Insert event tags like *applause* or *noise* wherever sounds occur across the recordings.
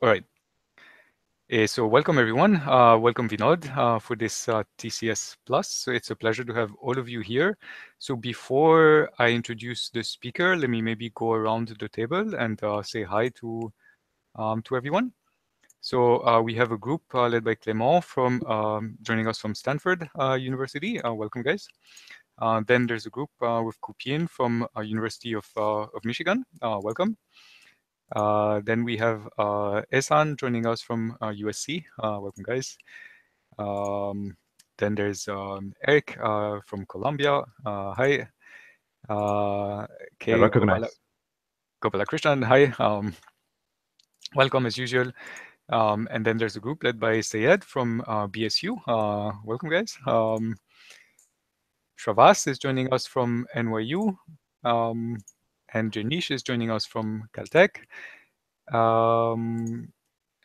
All right. Uh, so welcome everyone. Uh, welcome Vinod uh, for this uh, TCS Plus. So it's a pleasure to have all of you here. So before I introduce the speaker, let me maybe go around the table and uh, say hi to um, to everyone. So uh, we have a group led by Clément from um, joining us from Stanford University. welcome guys. then there's a group with Kupien from University of of Michigan. welcome. Uh, then we have uh, Esan joining us from uh, USC. Uh, welcome, guys. Um, then there's um, Eric uh, from Columbia. Uh, hi. Uh, K. I recognize. Gopala Krishnan. Hi. Um, welcome as usual. Um, and then there's a group led by Sayed from BSU. welcome, guys. Um, Shravas is joining us from NYU. Um, and Janish is joining us from Caltech. Um,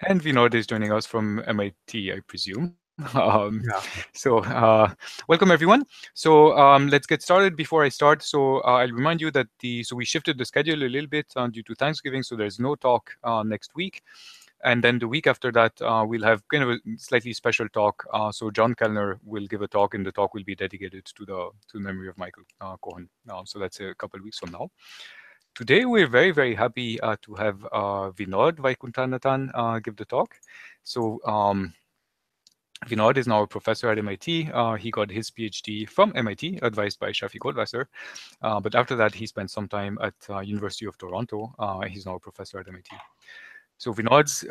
and Vinod is joining us from MIT, I presume. *laughs* Um, yeah. So uh, welcome everyone. So um, let's get started. Before I start, so uh, I'll remind you that the so we shifted the schedule a little bit uh, due to Thanksgiving, so there's no talk uh, next week. And then the week after that, uh, we'll have kind of a slightly special talk. Uh, so Jon Kelner will give a talk, and the talk will be dedicated to the to the memory of Michael Cohen. so that's a couple of weeks from now. Today, we're very, very happy uh, to have uh, Vinod Vaikuntanathan uh, give the talk. So um, Vinod is now a professor at MIT. Uh, he got his PhD from MIT, advised by Shafi Goldwasser. Uh, but after that, he spent some time at uh, University of Toronto. he's now a professor at MIT. So Vinod's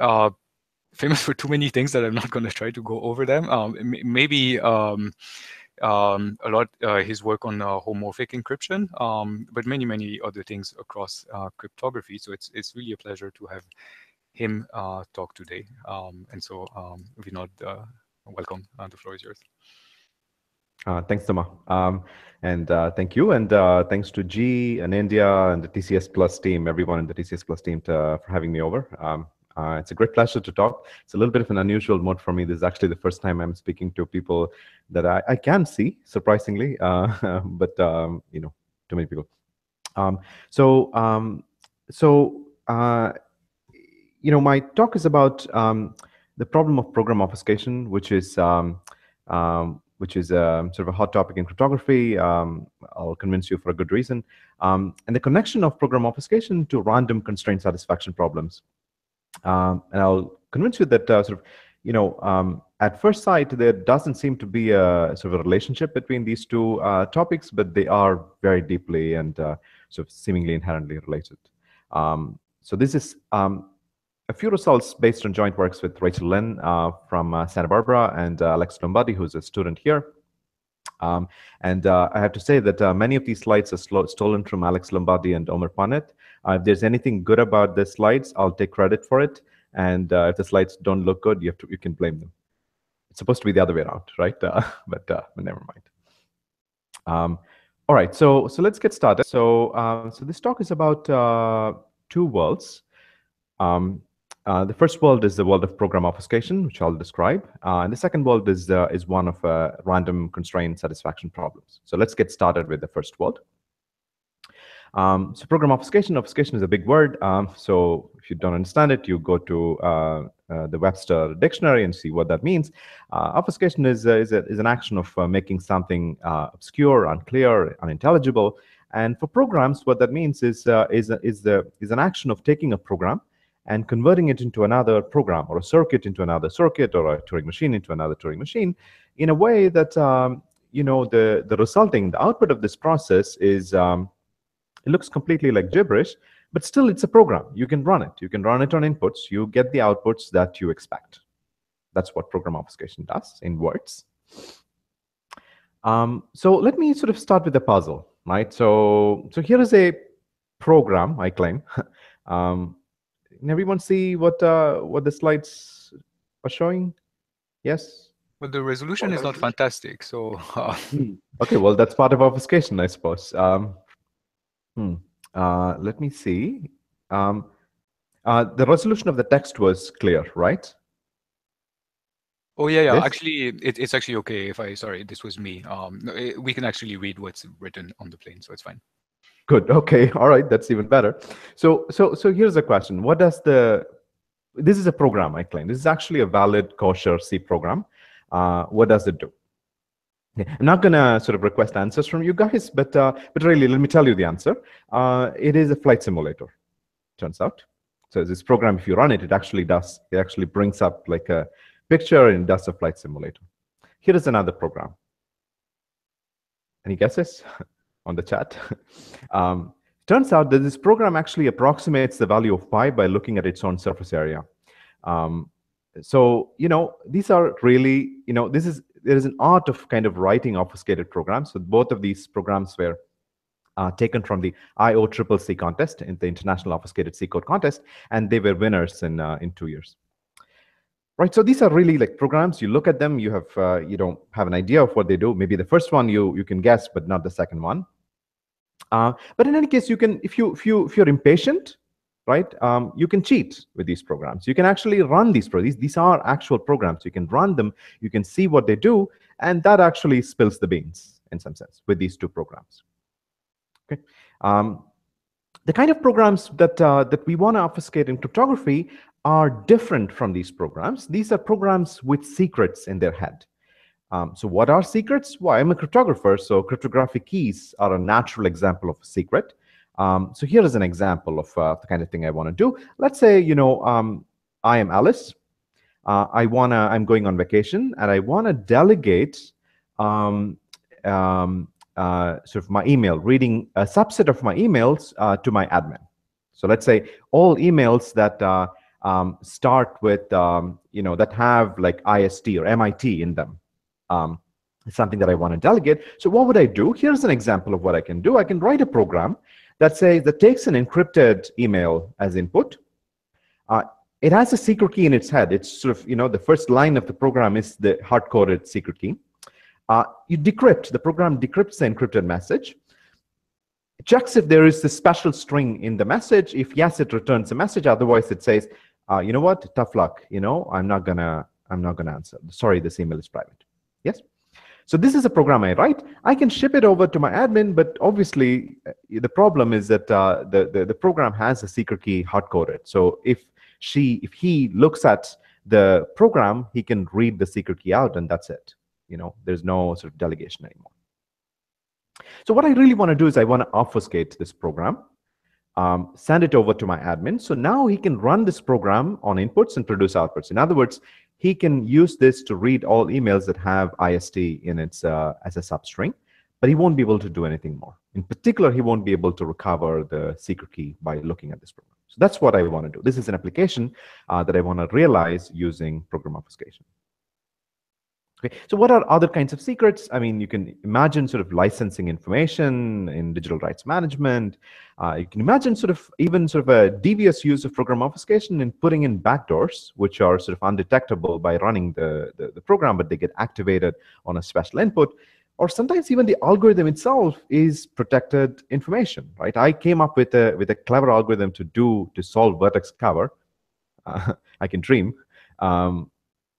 famous for too many things that I'm not going to try to go over them. Um, maybe um, um, a lot uh, his work on uh, homomorphic encryption, um, but many many other things across uh, cryptography. So it's it's really a pleasure to have him uh, talk today. Um, and so um, Vinod, uh, welcome. Uh, the floor is yours. Thanks, Toma. Um, and thank you. And thanks to G and India and the TCS Plus team, everyone in the TCS Plus team to, for having me over. Um, uh, it's a great pleasure to talk. It's a little bit of an unusual mode for me. This is actually the first time I'm speaking to people that I, I can see, surprisingly, uh, *laughs* but um, you know, too many people. Um, so, um, so uh, you know, my talk is about um, the problem of program obfuscation, which is um, um, which is a, sort of a hot topic in cryptography. I'll convince you for a good reason, and the connection of program obfuscation to random constraint satisfaction problems. Um, and I'll convince you that uh, sort of, you know, um, at first sight, there doesn't seem to be a sort of a relationship between these two uh, topics, but they are very deeply and uh, sort of seemingly inherently related. Um, so this is um, a few results based on joint works with Rachel Lin uh, from uh, Santa Barbara and uh, Alex Lombardi, who's a student here. Um, and uh, I have to say that uh, many of these slides are stolen from Alex Lombardi and Omer Paneth. Uh, if there's anything good about the slides, I'll take credit for it. And if the slides don't look good, you have to you can blame them. It's supposed to be the other way around, right? *laughs* But, but never mind. Um, all right, so so let's get started. So so this talk is about two worlds. Um, uh, the first world is the world of program obfuscation, which I'll describe. Uh, and the second world is, uh, is one of uh, random constraint satisfaction problems. So let's get started with the first world. Um, so program obfuscation, obfuscation is a big word. Um, so if you don't understand it, you go to uh, the Webster dictionary and see what that means. obfuscation is, is, a, is, an action of making something obscure, unclear, unintelligible. And for programs, what that means is, is, is, the, is an action of taking a program and converting it into another program or a circuit into another circuit or a Turing machine into another Turing machine in a way that um, you know the the resulting the output of this process is um, it looks completely like gibberish but still it's a program. You can run it. You can run it on inputs. You get the outputs that you expect. That's what program obfuscation does in words. Um, so let me sort of start with the puzzle right? So so here is a program i claim. *laughs* Um, can everyone see what uh, what the slides are showing? Yes. Well, the resolution is not fantastic, so. *laughs* Uh... Okay, well, that's part of obfuscation, I suppose. Um, hmm. uh, let me see. Um, uh, the resolution of the text was clear, right? Oh yeah, yeah. This? Actually, it, it's actually okay if I. Sorry, this was me. Um, it, we can actually read what's written on the plane, so it's fine. Good. Okay. *laughs* All right. That's even better. So, so, so here's a question. What does the this is a program I claim. This is actually a valid kosher C program. Uh, what does it do? I'm not going to sort of request answers from you guys, but uh, but really, let me tell you the answer. Uh, it is a flight simulator, turns out. So this program, if you run it, it actually does. It actually brings up like a picture and does a flight simulator. Here is another program. Any guesses *laughs* on the chat? *laughs* um, turns out that this program actually approximates the value of pi by looking at its own surface area. Um, so, you know, these are really, you know, this is, there is an art of kind of writing obfuscated programs. So both of these programs were uh, taken from the IOCCC contest, in the International Obfuscated C Code contest, and they were winners in, uh, in two years. Right, so these are really like programs. You look at them, you have uh, you don't have an idea of what they do. Maybe the first one you you can guess, but not the second one. Uh, but in any case, you can if you if you if you're impatient, right? Um, you can cheat with these programs. You can actually run these programs. These, are actual programs. You can run them. You can see what they do, and that actually spills the beans in some sense with these two programs. Okay. Um, the kind of programs that uh, that we want to obfuscate in cryptography are different from these programs. These are programs with secrets in their head. Um, so what are secrets? Well, I'm a cryptographer, so cryptographic keys are a natural example of a secret. Um, so here is an example of uh, the kind of thing I want to do. Let's say, you know, um, I am Alice. Uh, I wanna, I'm going on vacation, and I want to delegate um, um, uh, sort of my email, reading a subset of my emails uh, to my admin. So let's say all emails that uh, um, start with, um, you know, that have like IST or MIT in them. Um, it's something that I want to delegate. So what would I do? Here's an example of what I can do. I can write a program that says that takes an encrypted email as input. Uh, it has a secret key in its head. It's sort of, you know, the first line of the program is the hard-coded secret key. Uh, you decrypt, the program decrypts the encrypted message checks if there is a special string in the message. If yes, it returns a message. Otherwise, it says, uh, you know what, tough luck. You know, I'm not gonna, I'm not gonna answer. Sorry, this email is private. Yes. So this is a program I write. I can ship it over to my admin, but obviously uh, the problem is that uh, the, the, the program has a secret key hard coded. So if she, if he looks at the program, he can read the secret key out, and that's it. You know, there's no sort of delegation anymore. So what I really want to do is I want to obfuscate this program um, send it over to my admin. So now he can run this program on inputs and produce outputs. In other words, he can use this to read all emails that have IST in its uh, as a substring, but he won't be able to do anything more. In particular, he won't be able to recover the secret key by looking at this program. So that's what I want to do. This is an application uh, that I want to realize using program obfuscation. Okay, so what are other kinds of secrets? I mean, you can imagine sort of licensing information in digital rights management. Uh, you can imagine sort of even sort of a devious use of program obfuscation in putting in backdoors, which are sort of undetectable by running the, the, the program, but they get activated on a special input. Or sometimes even the algorithm itself is protected information, right? I came up with a with a clever algorithm to do to solve vertex cover. Uh, *laughs* I can dream. Um,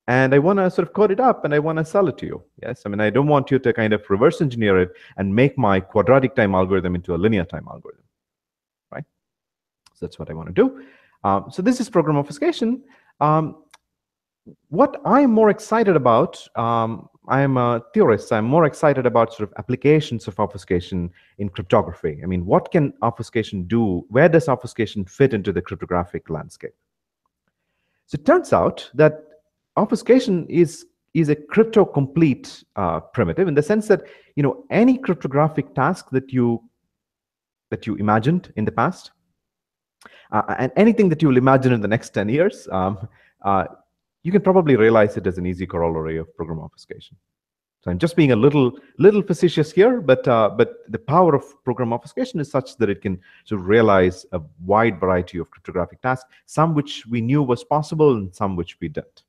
and I want to sort of code it up and I want to sell it to you. Yes, I mean, I don't want you to kind of reverse engineer it and make my quadratic time algorithm into a linear time algorithm, right? So that's what I want to do. Um, so this is program obfuscation. Um, what I'm more excited about, um, I'm a theorist, so I'm more excited about sort of applications of obfuscation in cryptography. I mean, what can obfuscation do? Where does obfuscation fit into the cryptographic landscape? So it turns out that obfuscation is is a crypto complete uh, primitive in the sense that you know any cryptographic task that you that you imagined in the past uh, and anything that you will imagine in the next 10 years um, uh, you can probably realize it as an easy corollary of program obfuscation. So i'm just being a little little facetious here but uh, but the power of program obfuscation is such that it can sort of realize a wide variety of cryptographic tasks some which we knew was possible and some which we didn't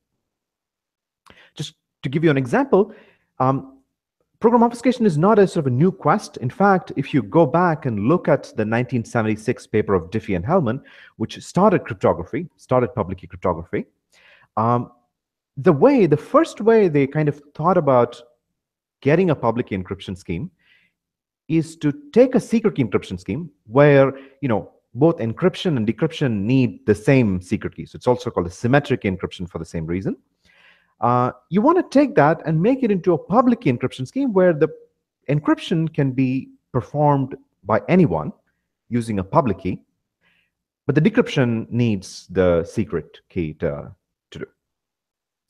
to give you an example, um, program obfuscation is not a sort of a new quest. In fact, if you go back and look at the 1976 paper of Diffie and Hellman, which started cryptography, started public key cryptography, um, the way, the first way they kind of thought about getting a public key encryption scheme is to take a secret key encryption scheme where, you know, both encryption and decryption need the same secret key. So it's also called a symmetric encryption for the same reason. Uh, you want to take that and make it into a public encryption scheme where the encryption can be performed by anyone using a public key, but the decryption needs the secret key to, to do.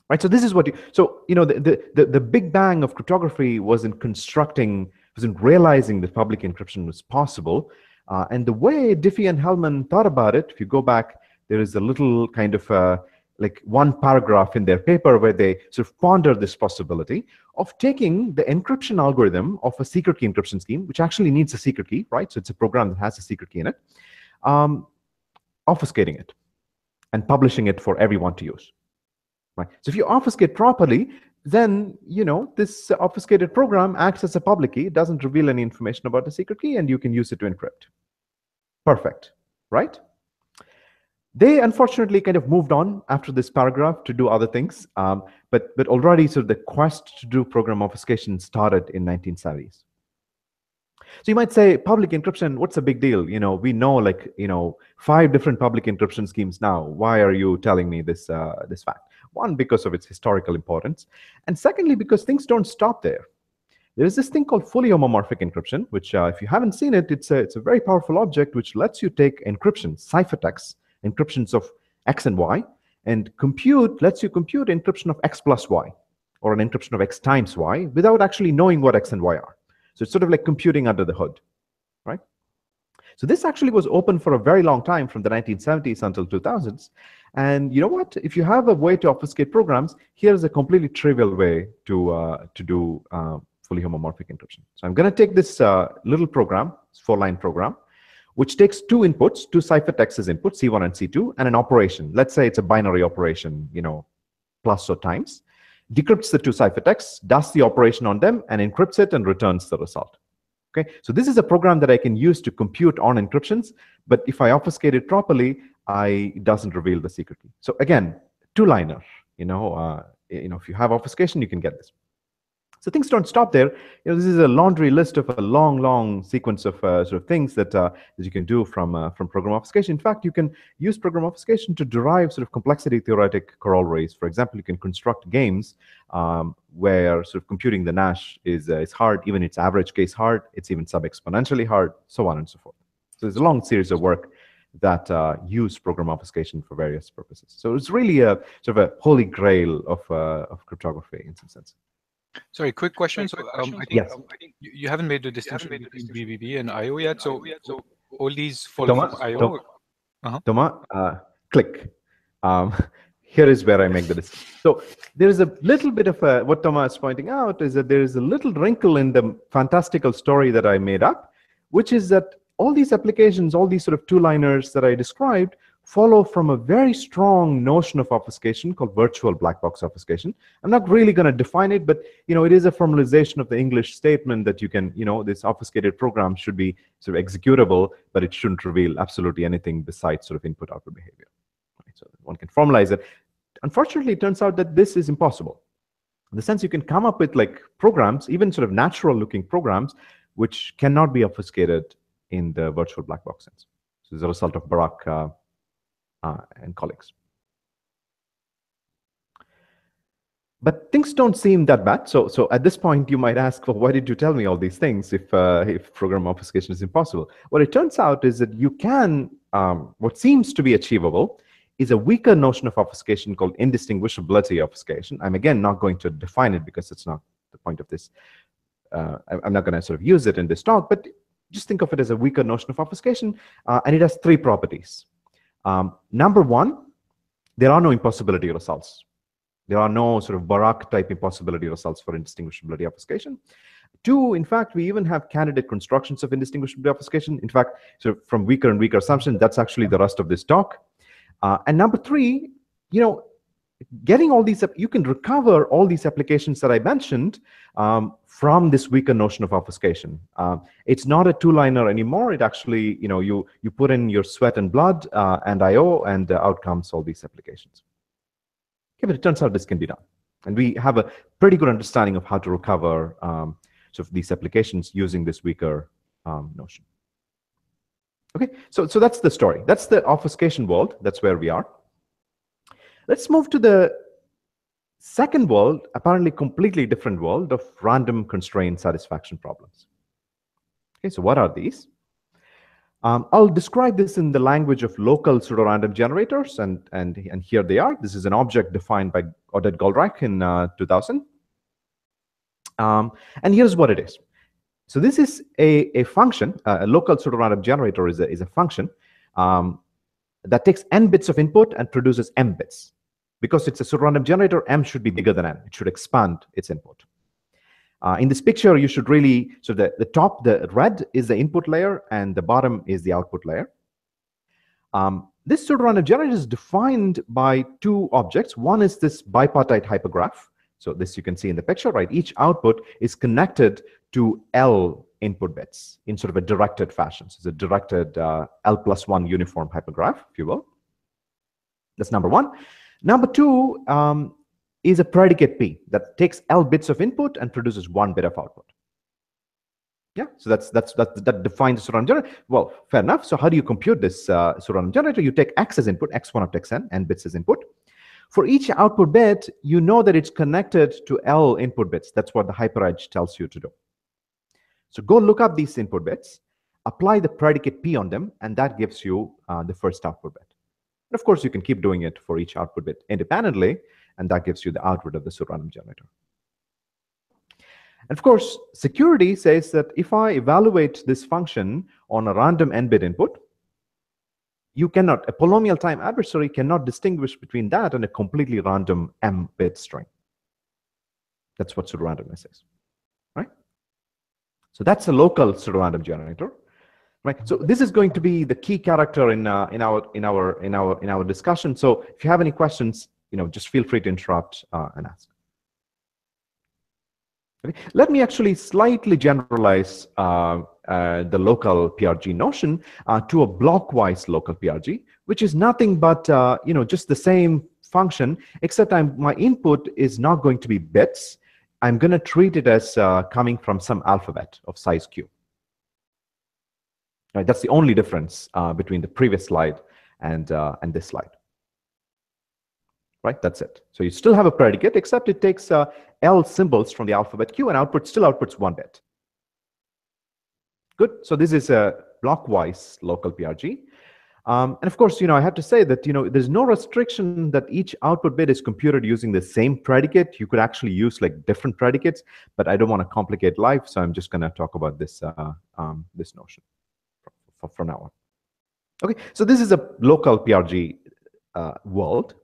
Right, so this is what you, so, you know, the, the, the big bang of cryptography was in constructing, was in realizing that public encryption was possible. Uh, and the way Diffie and Hellman thought about it, if you go back, there is a little kind of uh, like one paragraph in their paper where they sort of ponder this possibility of taking the encryption algorithm of a secret key encryption scheme, which actually needs a secret key, right? So it's a program that has a secret key in it, um, obfuscating it and publishing it for everyone to use. Right. So if you obfuscate properly, then you know this obfuscated program acts as a public key. It doesn't reveal any information about the secret key, and you can use it to encrypt. Perfect, right? They unfortunately kind of moved on after this paragraph to do other things, um, but but already so the quest to do program obfuscation started in 1970s. So you might say public encryption, what's a big deal? You know, we know like, you know, five different public encryption schemes now. Why are you telling me this, uh, this fact? One, because of its historical importance. And secondly, because things don't stop there. There is this thing called fully homomorphic encryption, which uh, if you haven't seen it, it's a, it's a very powerful object which lets you take encryption, ciphertext, encryptions of X and Y, and compute, lets you compute encryption of X plus Y, or an encryption of X times Y, without actually knowing what X and Y are. So it's sort of like computing under the hood, right? So this actually was open for a very long time from the 1970s until 2000s. And you know what? If you have a way to obfuscate programs, here's a completely trivial way to, uh, to do uh, fully homomorphic encryption. So I'm going to take this uh, little program, four-line program, which takes two inputs, two ciphertexts inputs, C1 and C2, and an operation. Let's say it's a binary operation, you know, plus or times decrypts the two ciphertexts, does the operation on them, and encrypts it and returns the result. Okay, so this is a program that I can use to compute on encryptions, but if I obfuscate it properly, I it doesn't reveal the secret key. So again, two-liner. You know, uh, you know, if you have obfuscation, you can get this. So things don't stop there. You know, this is a laundry list of a long, long sequence of uh, sort of things that uh, that you can do from uh, from program obfuscation. In fact, you can use program obfuscation to derive sort of complexity theoretic corollaries. For example, you can construct games um, where sort of computing the Nash is uh, is hard, even its average case hard. It's even sub-exponentially hard, so on and so forth. So there's a long series of work that uh, use program obfuscation for various purposes. So it's really a sort of a holy grail of uh, of cryptography in some sense. Sorry, quick question. So, um, I think, yes. um, I think you, you, haven't made the distinction made between VBB and IO yet. So, so all these follow Thomas, IO. Thomas, uh-huh. Thomas uh, click. Um, *laughs* here is where I make the distinction. So there is a little bit of a, what Thomas is pointing out is that there is a little wrinkle in the fantastical story that I made up, which is that all these applications, all these sort of two-liners that I described follow from a very strong notion of obfuscation called virtual black box obfuscation. I'm not really going to define it, but you know, it is a formalization of the English statement that you can, you know, this obfuscated program should be sort of executable, but it shouldn't reveal absolutely anything besides sort of input-output behavior. Right? So one can formalize it. Unfortunately, it turns out that this is impossible. In the sense you can come up with like programs, even sort of natural-looking programs, which cannot be obfuscated in the virtual black box sense. So as a result of Barak uh, and colleagues. But things don't seem that bad. So, so at this point, you might ask, well, why did you tell me all these things if, uh, if program obfuscation is impossible? What it turns out is that you can, um, what seems to be achievable is a weaker notion of obfuscation called indistinguishability obfuscation. I'm again not going to define it because it's not the point of this. Uh, I'm not going to sort of use it in this talk, but just think of it as a weaker notion of obfuscation. Uh, and it has three properties. Um, number one, there are no impossibility results. There are no sort of Barak type impossibility results for indistinguishability obfuscation. Two, in fact, we even have candidate constructions of indistinguishability obfuscation. In fact, so from weaker and weaker assumption, that's actually the rest of this talk. Uh, and number three, you know, getting all these, you can recover all these applications that I mentioned um, from this weaker notion of obfuscation. Um, it's not a two-liner anymore. It actually, you know, you, you put in your sweat and blood uh, and I.O. and uh, out comes all these applications. Okay, but it turns out this can be done. And we have a pretty good understanding of how to recover um, sort of these applications using this weaker um, notion. Okay, so, so that's the story. That's the obfuscation world. That's where we are. Let's move to the second world, apparently completely different world of random constraint satisfaction problems. Okay, so what are these? Um, I'll describe this in the language of local pseudorandom generators, and, and, and here they are. This is an object defined by Oded Goldreich in uh, 2000. Um, and here's what it is. So this is a, a function, uh, a local pseudorandom generator is a, is a function um, that takes n bits of input and produces m bits. Because it's a pseudorandom generator, m should be bigger than n. It should expand its input. Uh, in this picture, you should really, so the, the top, the red is the input layer and the bottom is the output layer. Um, this pseudorandom generator is defined by two objects. One is this bipartite hypergraph. So this you can see in the picture, right? Each output is connected to L input bits in sort of a directed fashion. So it's a directed uh, L plus one uniform hypergraph, if you will. That's number one. Number two um, is a predicate P that takes L bits of input and produces one bit of output. Yeah, so that's that's that that defines the pseudorandom generator. Well, fair enough. So how do you compute this uh, generator? You take X as input, X1 of Xn, n bits as input. For each output bit, you know that it's connected to L input bits. That's what the hyperedge tells you to do. So go look up these input bits, apply the predicate P on them, and that gives you uh, the first output bit. Of course, you can keep doing it for each output bit independently, and that gives you the output of the pseudorandom generator. And of course, security says that if I evaluate this function on a random n-bit input, you cannot, a polynomial time adversary cannot distinguish between that and a completely random m-bit string. That's what pseudorandomness is, right? So that's a local pseudorandom generator, right? So this is going to be the key character in uh, in our in our in our in our discussion. So if you have any questions, you know, just feel free to interrupt uh, and ask. Okay. Let me actually slightly generalize uh, uh, the local PRG notion uh, to a blockwise local PRG, which is nothing but uh, you know just the same function, except I'm, my input is not going to be bits. I'm going to treat it as coming from some alphabet of size q. Right, that's the only difference uh, between the previous slide and and this slide right? That's it. So you still have a predicate, except it takes uh, L symbols from the alphabet Q and output still outputs one bit. Good. So this is a blockwise local PRG. Um, and of course, you know, I have to say that, you know, there's no restriction that each output bit is computed using the same predicate. You could actually use like different predicates, but I don't want to complicate life. So I'm just going to talk about this, uh, um, this notion from now on. Okay, so this is a local PRG uh, world.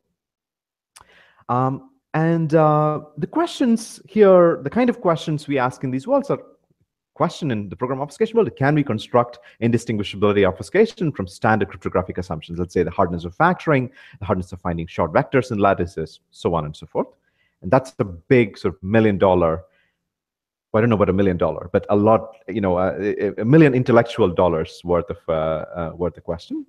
Um, and uh, the questions here, the kind of questions we ask in these worlds are question in the program obfuscation world, can we construct indistinguishability obfuscation from standard cryptographic assumptions? Let's say the hardness of factoring, the hardness of finding short vectors in lattices, so on and so forth. And that's a big sort of million dollar, well, I don't know about a million dollar, but a lot, you know, a, a million intellectual dollars worth of uh, uh, worth of question.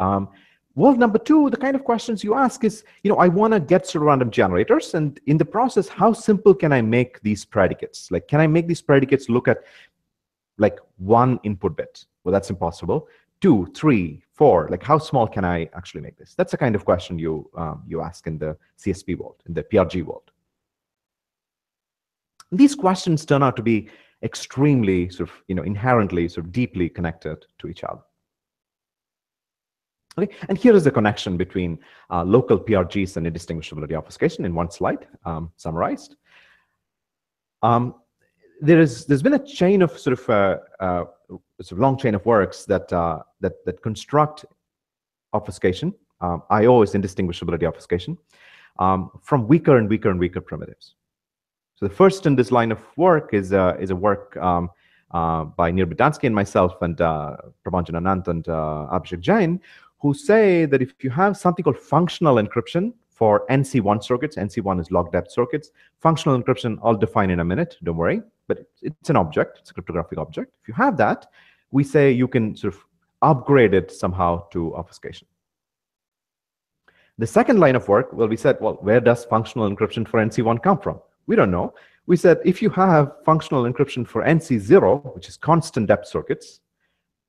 Um, well, number two, the kind of questions you ask is, you know, I want to get pseudorandom generators. And in the process, how simple can I make these predicates? Like, can I make these predicates look at like one input bit? Well, that's impossible. Two, three, four, like how small can I actually make this? That's the kind of question you, um, you ask in the CSP world, in the PRG world. These questions turn out to be extremely sort of, you know, inherently sort of deeply connected to each other. Okay, and here is the connection between uh, local PRGs and indistinguishability obfuscation in one slide, um, summarized. Um, there is there's been a chain of sort of uh, uh, sort of long chain of works that uh, that that construct obfuscation. Um, IO is indistinguishability obfuscation um, from weaker and weaker and weaker primitives. So the first in this line of work is uh, is a work um, uh, by and myself and uh, Prabhanjan Ananth and uh, Abhishek Jain, who say that if you have something called functional encryption for NC1 circuits, NC1 is log depth circuits, functional encryption I'll define in a minute, don't worry, but it's an object, it's a cryptographic object. If you have that, we say you can sort of upgrade it somehow to obfuscation. The second line of work, well, we said, well, where does functional encryption for NC1 come from? We don't know. We said if you have functional encryption for NC0, which is constant depth circuits,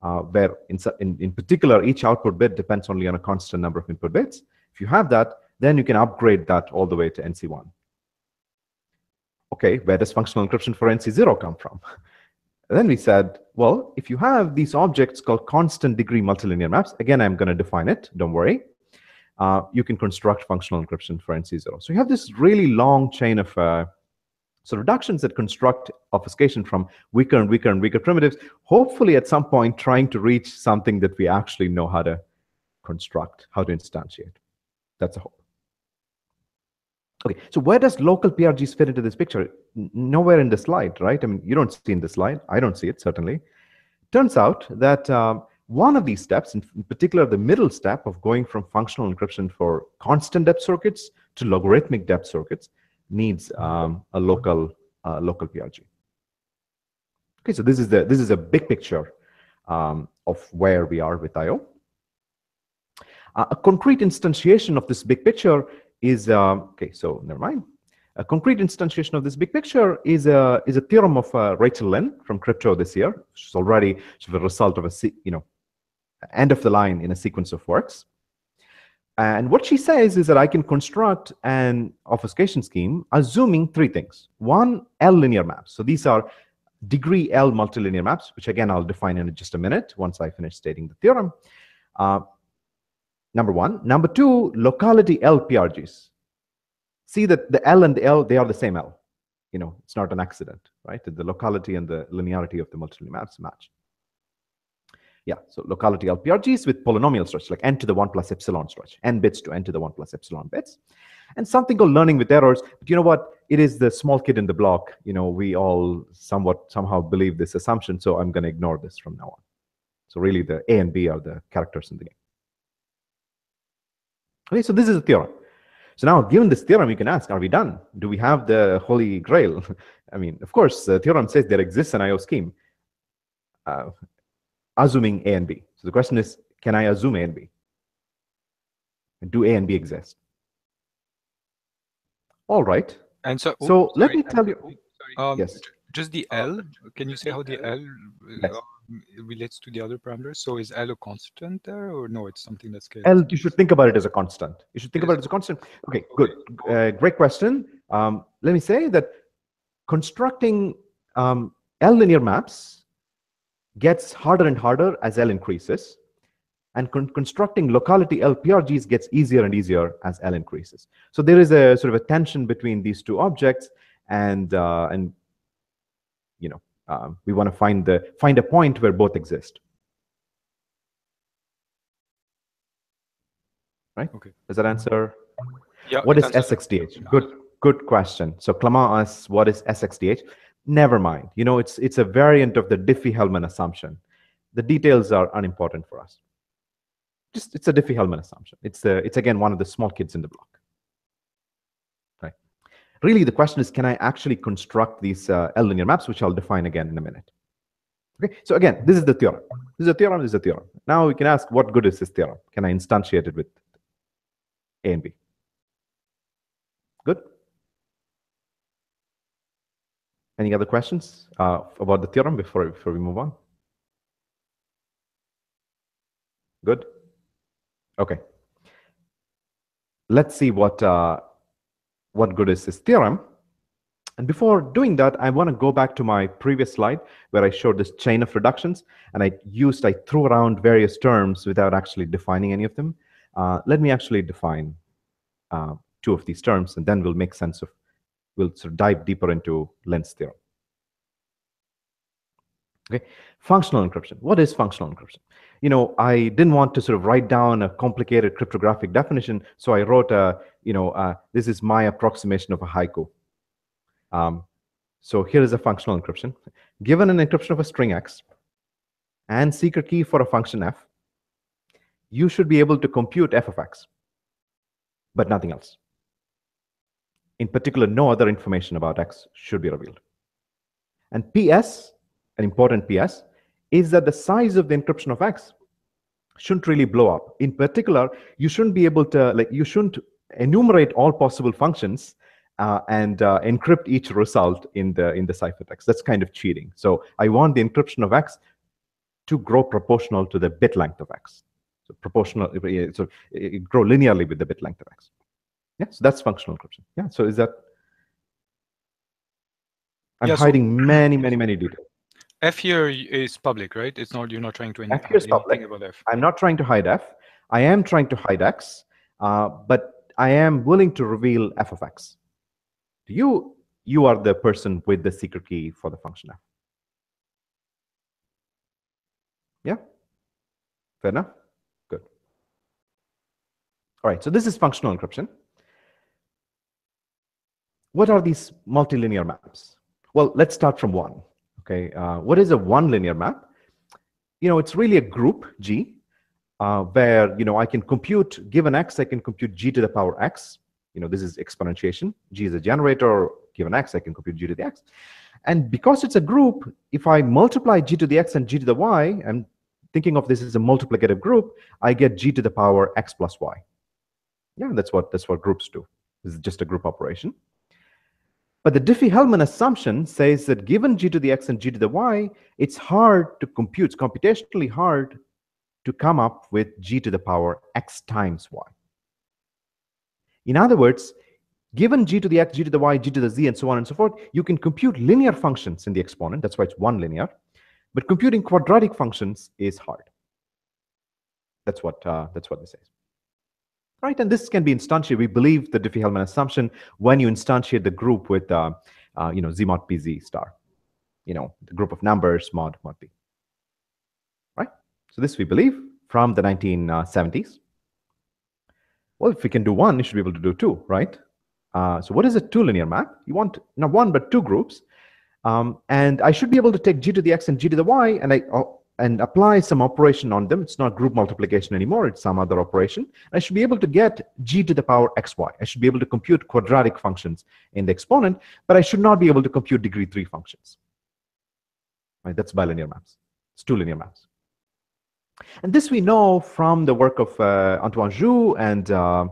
uh, where in, in, in particular, each output bit depends only on a constant number of input bits. If you have that, then you can upgrade that all the way to NC1. Okay, where does functional encryption for NC0 come from? *laughs* Then we said, well, if you have these objects called constant degree multilinear maps, again, I'm going to define it, don't worry, uh, you can construct functional encryption for NC0. So you have this really long chain of uh, so reductions that construct obfuscation from weaker and weaker and weaker primitives, hopefully at some point trying to reach something that we actually know how to construct, how to instantiate. That's a hope. Okay, so where does local PRGs fit into this picture? Nowhere in the slide, right? I mean, you don't see in the slide. I don't see it, certainly. Turns out that um, one of these steps, in particular the middle step of going from functional encryption for constant depth circuits to logarithmic depth circuits, needs um, a local uh, local PRG. Okay, so this is the this is a big picture um, of where we are with I/O. Uh, a concrete instantiation of this big picture is um, okay. So never mind. A concrete instantiation of this big picture is a is a theorem of uh, Rachel Lin from Crypto this year, which is already of a result of a you know end of the line in a sequence of works. And what she says is that I can construct an obfuscation scheme assuming three things. One, L linear maps. So these are degree L multilinear maps, which again, I'll define in just a minute once I finish stating the theorem. Uh, number one. Number two, locality L PRGs. See that the L and the L, they are the same L. You know, it's not an accident, right? The locality and the linearity of the multilinear maps match. Yeah, so locality LPRGs with polynomial stretch, like n to the 1 plus epsilon stretch, n bits to n to the 1 plus epsilon bits. And something called learning with errors. But you know what? It is the small kid in the block. You know, we all somewhat somehow believe this assumption, so I'm going to ignore this from now on. So really the A and B are the characters in the game. Okay, so this is a theorem. So now, given this theorem, you can ask, are we done? Do we have the holy grail? *laughs* I mean, of course, the theorem says there exists an IO scheme. Uh, assuming A and B. So the question is, can I assume A and B? And do A and B exist? All right. And so, so oops, let me tell you. Um, yes. Just the L. Can you say how the L yes. uh, relates to the other parameters? So is L a constant there, or no? It's something that's scaled. L. You should think about it as a constant. You should think yes. about it as a constant. Okay, good. Uh, great question. Um, let me say that constructing um, L linear maps gets harder and harder as L increases. And con constructing locality L PRGs gets easier and easier as L increases. So there is a sort of a tension between these two objects, and uh, and you know um, we want to find the find a point where both exist. Right? Okay. Does that answer? Yeah. What is SXDH? Good, good question. So Clement asks, what is SXDH? Never mind. You know, it's it's a variant of the Diffie-Hellman assumption. The details are unimportant for us. Just it's a Diffie-Hellman assumption. It's a, it's again one of the small kids in the block. Right. Really, the question is, can I actually construct these uh, L linear maps, which I'll define again in a minute. Okay. So again, this is the theorem. This is a theorem. This is a theorem. Now we can ask, what good is this theorem? Can I instantiate it with A and B? Good. Any other questions uh, about the theorem before, before we move on? Good? Okay. Let's see what, uh, what good is this theorem. And before doing that, I want to go back to my previous slide where I showed this chain of reductions and I used, I threw around various terms without actually defining any of them. Uh, let me actually define uh, two of these terms and then we'll make sense of we'll sort of dive deeper into Lin's theorem. Okay, functional encryption. What is functional encryption? You know, I didn't want to sort of write down a complicated cryptographic definition, so I wrote a, you know, uh, this is my approximation of a haiku. Um, so here is a functional encryption. Given an encryption of a string x and secret key for a function f, you should be able to compute f of x, but nothing else. In particular, no other information about X should be revealed. And PS, an important PS, is that the size of the encryption of X shouldn't really blow up. In particular, you shouldn't be able to, like, you shouldn't enumerate all possible functions uh, and uh, encrypt each result in the in the ciphertext. That's kind of cheating. So I want the encryption of X to grow proportional to the bit length of x. So proportional, so grow linearly with the bit length of x. Yeah, so that's functional encryption. Yeah, so is that? I'm yeah, hiding so many, many, many details. F here is public, right? It's not you're not trying to F here is public. About F. I'm not trying to hide F. I am trying to hide X, uh, but I am willing to reveal F of X. You you are the person with the secret key for the function F. Yeah, fair enough. Good. All right. So this is functional encryption. What are these multilinear maps? Well, let's start from one. Okay, uh, what is a one linear map? You know, it's really a group G uh, where, you know, I can compute, given X, I can compute G to the power X. You know, this is exponentiation. G is a generator, given X, I can compute G to the X. And because it's a group, if I multiply G to the X and G to the Y, I'm thinking of this as a multiplicative group, I get G to the power X plus Y. Yeah, that's what, that's what groups do. This is just a group operation. But the Diffie-Hellman assumption says that given g to the x and g to the y, it's hard to compute, it's computationally hard to come up with g to the power x times y. In other words, given g to the x, g to the y, g to the z, and so on and so forth, you can compute linear functions in the exponent. That's why it's one linear. But computing quadratic functions is hard. That's what, uh, that's what this says right? And this can be instantiated. We believe the Diffie-Hellman assumption when you instantiate the group with, uh, uh, you know, Z mod PZ star, you know, the group of numbers mod mod P, right? So this we believe from the 1970s. Well, if we can do one, you should be able to do two, right? Uh, so what is a two linear map? You want not one, but two groups. Um, and I should be able to take g to the x and g to the y, and I, oh, and apply some operation on them. It's not group multiplication anymore. It's some other operation. I should be able to get g to the power xy. I should be able to compute quadratic functions in the exponent, but I should not be able to compute degree three functions. Right? That's bilinear maps. It's two linear maps. And this we know from the work of uh, Antoine Joux and uh,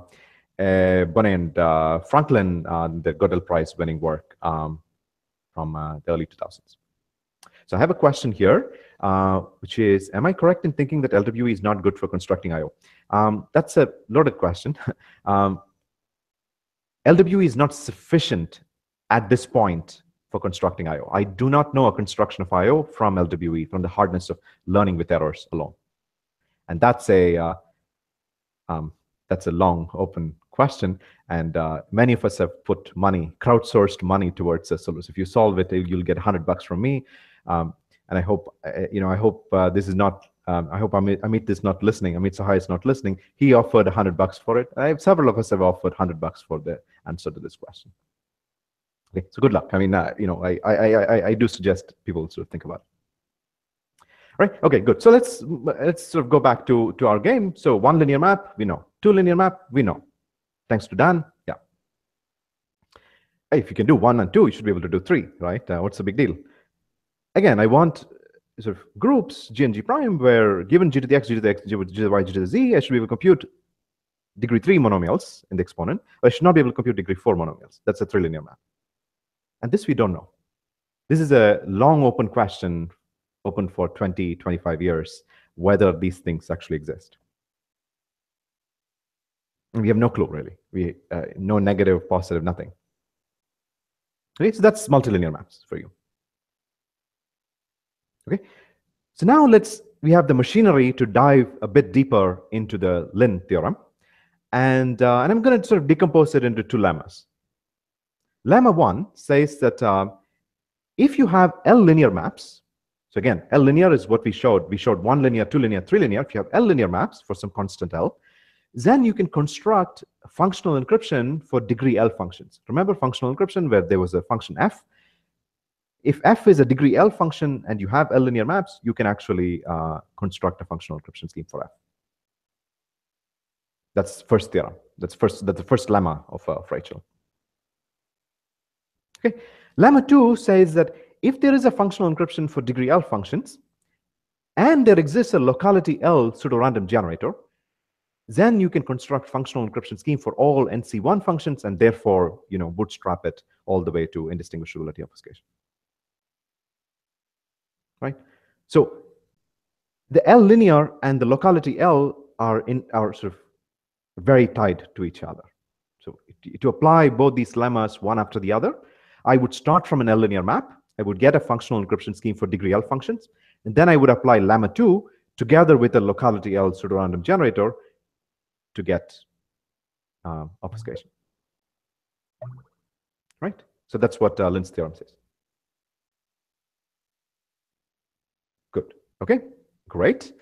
uh, Boneh and uh, Franklin, the Gödel Prize winning work um, from uh, the early 2000s. So I have a question here uh, which is, am I correct in thinking that LWE is not good for constructing I.O.? Um, that's a loaded question. *laughs* um, LWE is not sufficient at this point for constructing I.O. I do not know a construction of I.O. from LWE, from the hardness of learning with errors alone. And that's a, uh, um, that's a long, open question. And uh, many of us have put money, crowdsourced money towards this. So if you solve it, you'll get 100 bucks from me. Um, and I hope uh, you know I hope uh, this is not um, I hope Amit, Amit is not listening. Amit Sahai is not listening. He offered a hundred bucks for it. I have several of us have offered hundred bucks for the answer to this question. Okay, so good luck. I mean, uh, you know, I, I I I do suggest people sort of think about. It. Right. Okay. Good. So let's let's sort of go back to to our game. So one linear map, we know. Two linear map, we know. Thanks to Dan. Yeah. Hey, if you can do one and two, you should be able to do three, right? Uh, what's the big deal? Again, I want sort of groups, G and G prime, where given G to the X, G to the X, G to the Y, G to the Z, I should be able to compute degree three monomials in the exponent, I should not be able to compute degree four monomials. That's a trilinear map. And this we don't know. This is a long open question, open for 20, 25 years, whether these things actually exist. And we have no clue, really. We uh, No negative, positive, nothing. Okay, so that's multilinear maps for you. Okay, so now let's we have the machinery to dive a bit deeper into the Lin theorem, and uh, and I'm going to sort of decompose it into two lemmas. Lemma one says that uh, if you have L linear maps, so again, L linear is what we showed. We showed one linear, two linear, three linear. If you have L linear maps for some constant L, then you can construct functional encryption for degree L functions. Remember functional encryption where there was a function f if f is a degree L function and you have L linear maps, you can actually uh, construct a functional encryption scheme for f. That's first theorem. That's first. That's the first lemma of, uh, of Rachel. Okay. Lemma two says that if there is a functional encryption for degree L functions, and there exists a locality L pseudo-random generator, then you can construct functional encryption scheme for all NC1 functions and therefore, you know, bootstrap it all the way to indistinguishability obfuscation right? So the L linear and the locality L are in are sort of very tied to each other. So to apply both these lemmas one after the other, I would start from an L linear map. I would get a functional encryption scheme for degree L functions, and then I would apply lemma 2 together with a locality L pseudorandom generator to get um, obfuscation. Right? So that's what uh, theorem says. Good. Okay, great.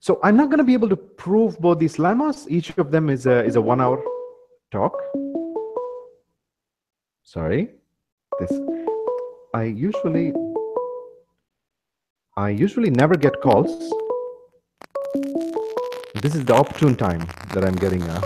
So I'm not going to be able to prove both these lemmas. Each of them is a, is a one hour talk. Sorry. This I usually I usually never get calls. This is the opportune time that I'm getting uh,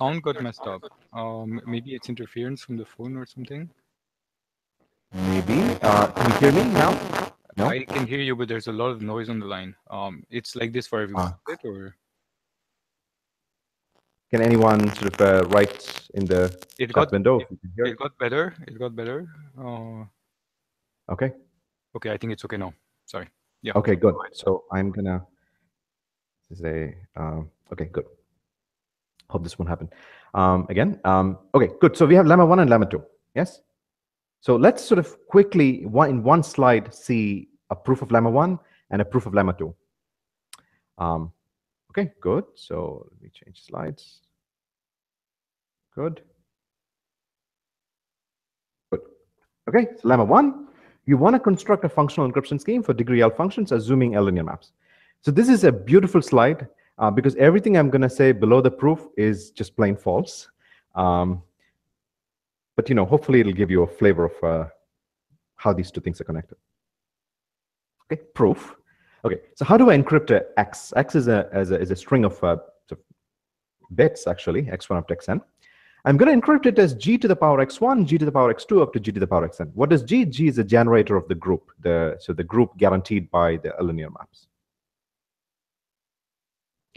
sound got messed up. Um, maybe it's interference from the phone or something. Maybe. Uh, can you hear me now? No? I can hear you, but there's a lot of noise on the line. Um, it's like this for everyone, uh. or? Can anyone sort of uh, write in the it got, window? It, it, got better. It got better. Uh, okay. Okay, I think it's okay now. Sorry. Yeah. Okay, good. So I'm gonna say, um, okay, good. Hope this won't happen. Um, again, um, okay, good. So we have lemma one and lemma two. Yes. So let's sort of quickly one in one slide see a proof of lemma one and a proof of lemma two. Um, Okay, good. So let me change slides. Good. Good. Okay, so lemma one, you want to construct a functional encryption scheme for degree L functions assuming L linear maps. So this is a beautiful slide uh, because everything I'm going to say below the proof is just plain false. Um, but you know, hopefully it'll give you a flavor of uh, how these two things are connected. Okay, proof. Okay, so how do I encrypt a X? X is a, is a, is a string of, uh, bits, actually, x1 up to xn. I'm going to encrypt it as g to the power x1, g to the power x2, up to g to the power xn. What is g? g is a generator of the group, the, so the group guaranteed by the linear maps.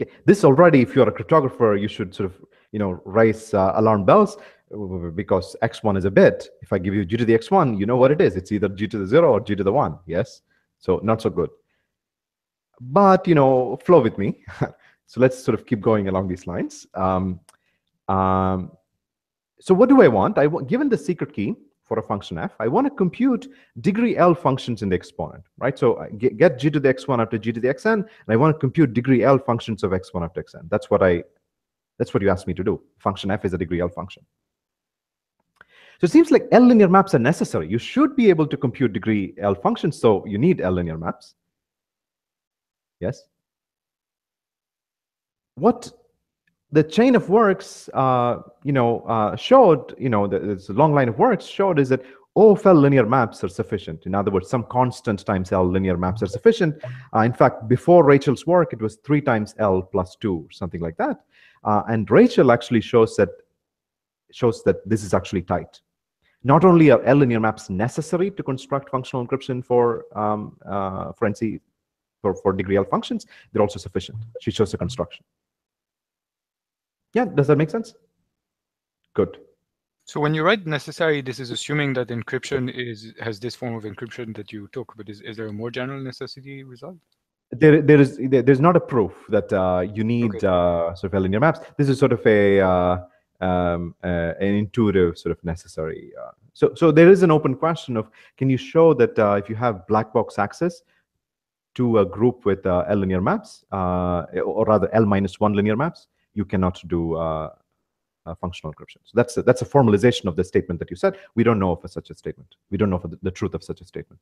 Okay. This already, if you're a cryptographer, you should sort of, you know, raise uh, alarm bells because x1 is a bit. If I give you g to the x1, you know what it is. It's either g to the 0 or g to the 1, yes? So not so good but you know, flow with me. *laughs* so let's sort of keep going along these lines. Um, um, so what do I want? I want, given the secret key for a function f, I want to compute degree L functions in the exponent, right? So I get, g to the x1 up to g to the xn, and I want to compute degree L functions of x1 up to xn. That's what I, that's what you asked me to do. Function f is a degree L function. So it seems like L linear maps are necessary. You should be able to compute degree L functions, so you need L linear maps. Yes? What the chain of works, uh, you know, uh, showed, you know, this long line of works showed is that OFL linear maps are sufficient. In other words, some constant times L linear maps are sufficient. Uh, in fact, before Rachel's work, it was three times L plus two, something like that. Uh, and Rachel actually shows that shows that this is actually tight. Not only are L linear maps necessary to construct functional encryption for um, uh, for NC for, for degree L functions, they're also sufficient. She shows the construction. Yeah, does that make sense? Good. So when you write necessary, this is assuming that encryption is has this form of encryption that you took, but is, is there a more general necessity result? There, there is there, there's not a proof that uh, you need okay. uh, sort of linear maps. This is sort of a uh, um, uh, an intuitive sort of necessary. Uh, so so there is an open question of can you show that uh, if you have black box access, to a group with uh, L linear maps, uh, or rather L minus one linear maps, you cannot do uh, functional encryption. So that's a, that's a formalization of the statement that you said. We don't know of such a statement. We don't know for the, the truth of such a statement.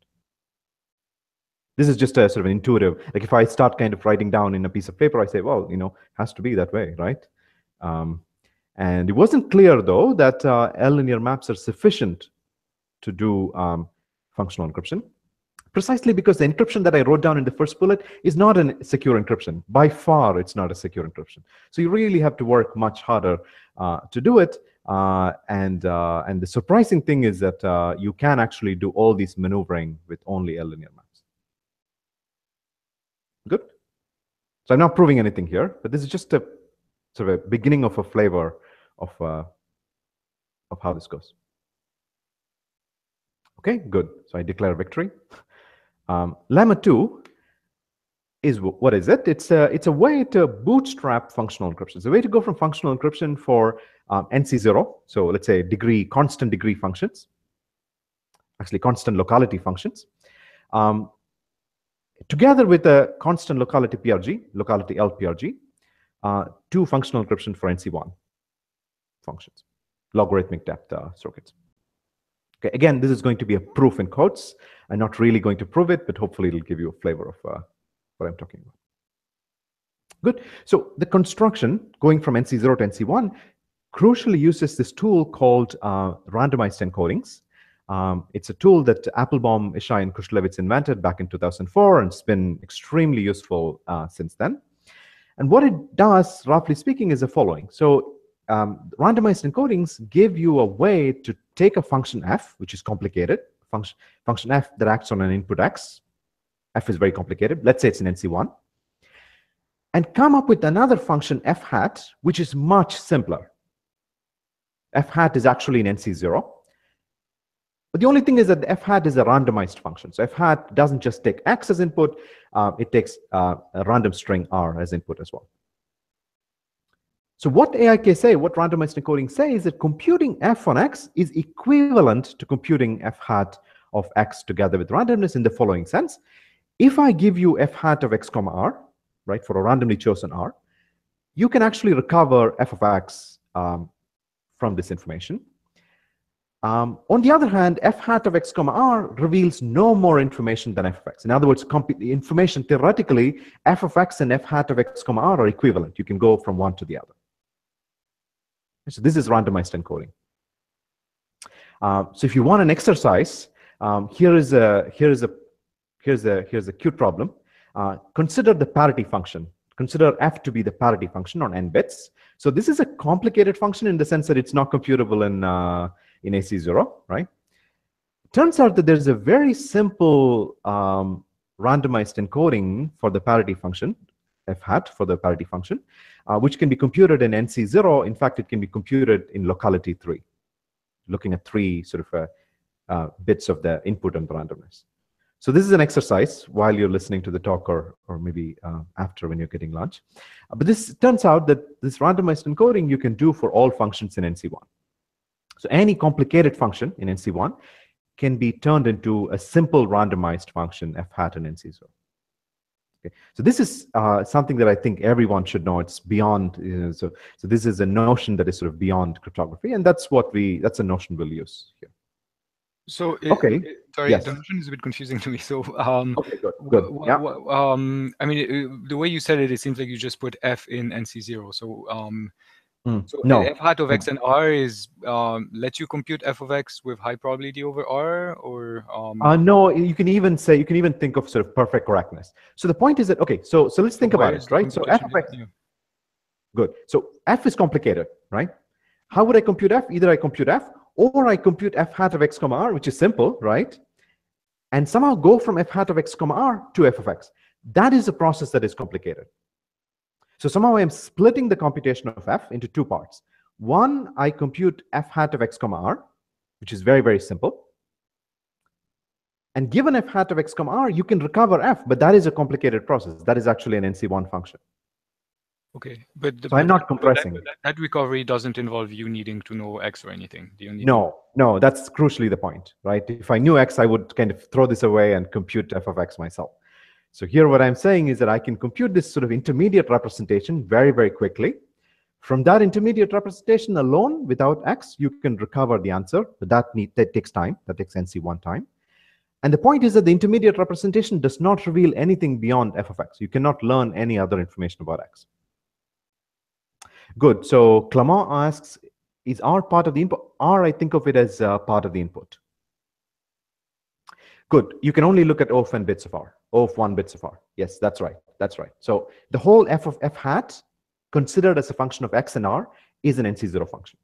This is just a sort of an intuitive, like if I start kind of writing down in a piece of paper, I say, well, you know, has to be that way, right? Um, and it wasn't clear, though, that uh, L linear maps are sufficient to do um, functional encryption. Precisely because the encryption that I wrote down in the first bullet is not a secure encryption. By far, it's not a secure encryption. So you really have to work much harder uh, to do it. Uh, and, uh, and the surprising thing is that uh, you can actually do all these maneuvering with only L linear maps. Good. So I'm not proving anything here, but this is just a sort of a beginning of a flavor of, uh, of how this goes. Okay, good. So I declare victory. *laughs* Um, Lemma 2 is what is it? It's a, it's a way to bootstrap functional encryption. It's a way to go from functional encryption for um, NC0. So let's say degree, constant degree functions, actually constant locality functions, um, together with a constant locality PRG, locality LPRG, uh, to functional encryption for NC1 functions, logarithmic depth uh, circuits. Okay, again, this is going to be a proof in quotes. I'm not really going to prove it, but hopefully it'll give you a flavor of uh, what I'm talking about. Good. So the construction going from NC0 to NC1 crucially uses this tool called uh, randomized encodings. Um, it's a tool that Applebaum, Ishai, and Kushilevitz invented back in 2004, and it's been extremely useful uh, since then. And what it does, roughly speaking, is the following. So um, randomized encodings give you a way to take a function f, which is complicated, function, function f that acts on an input x. f is very complicated. Let's say it's an NC1. And come up with another function f hat, which is much simpler. f hat is actually an NC0. But the only thing is that f hat is a randomized function. So f hat doesn't just take x as input, uh, it takes uh, a random string r as input as well. So what AIK say, what randomized encoding say is that computing f on x is equivalent to computing f hat of x together with randomness in the following sense. If I give you f hat of x comma r, right, for a randomly chosen r, you can actually recover f of x um, from this information. Um, on the other hand, f hat of x comma r reveals no more information than f of x. In other words, information theoretically, f of x and f hat of x comma r are equivalent. You can go from one to the other. So this is randomized encoding. Uh, so if you want an exercise, um, here is a here is a here's a here's a cute problem. Uh, consider the parity function. Consider f to be the parity function on n bits. So this is a complicated function in the sense that it's not computable in uh, in AC0, right? Turns out that there's a very simple um, randomized encoding for the parity function, f hat for the parity function, uh, which can be computed in NC0. In fact, it can be computed in locality 3, looking at three sort of uh, uh, bits of the input and randomness. So this is an exercise while you're listening to the talk or, or maybe uh, after when you're getting lunch. Uh, but this turns out that this randomized encoding you can do for all functions in NC1. So any complicated function in NC1 can be turned into a simple randomized function f hat in NC0. Okay. So this is uh, something that I think everyone should know. It's beyond, you know, so, so this is a notion that is sort of beyond cryptography, and that's what we, that's a notion we'll use here. So okay, it, sorry, yes. the notion is a bit confusing to me. So um, okay, good, good. Yeah. um, I mean, it, the way you said it, it seems like you just put f in NC0. So um, Mm. So no. f hat of x and r is um, let you compute f of x with high probability over r, or um... uh, no? You can even say you can even think of sort of perfect correctness. So the point is that okay. So so let's think about it, right? So f of x. Good. So f is complicated, right? How would I compute f? Either I compute f or I compute f hat of x comma r, which is simple, right? And somehow go from f hat of x comma r to f of x. That is a process that is complicated. So somehow I'm splitting the computation of f into two parts. One, I compute f hat of x comma r, which is very, very simple. And given f hat of x comma r, you can recover f, but that is a complicated process. That is actually an NC1 function. Okay, but, so I'm not compressing. That, that, recovery doesn't involve you needing to know x or anything. Do you need no, no, that's crucially the point, right? If I knew x, I would kind of throw this away and compute f of x myself. So here what I'm saying is that I can compute this sort of intermediate representation very, very quickly. From that intermediate representation alone, without x, you can recover the answer, but that, need, that takes time. That takes NC1 time. And the point is that the intermediate representation does not reveal anything beyond f of x. You cannot learn any other information about x. Good. So Clement asks, is R part of the input? R, I think of it as uh, part of the input. Good. You can only look at O of n bits of R. O of 1 bits of R. Yes, that's right. That's right. So the whole f of f hat considered as a function of x and r is an NC0 function.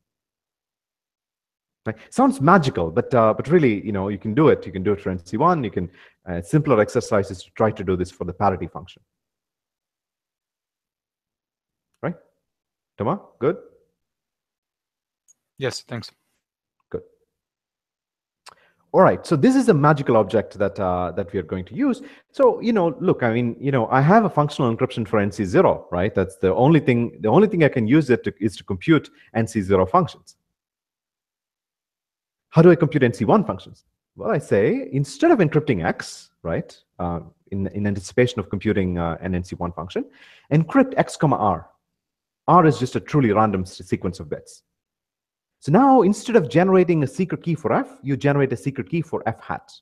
Right? Sounds magical, but uh, but really, you know, you can do it. You can do it for NC1. You can uh, simpler exercises to try to do this for the parity function. Right? Toma, good. Yes, thanks. All right, so this is a magical object that uh, that we are going to use. So you know, look, I mean, you know, I have a functional encryption for NC0, right? That's the only thing. The only thing I can use it to, is to compute NC0 functions. How do I compute NC1 functions? Well, I say instead of encrypting x, right, uh, in in anticipation of computing uh, an NC1 function, encrypt x comma r. R is just a truly random sequence of bits. So now instead of generating a secret key for f, you generate a secret key for f hat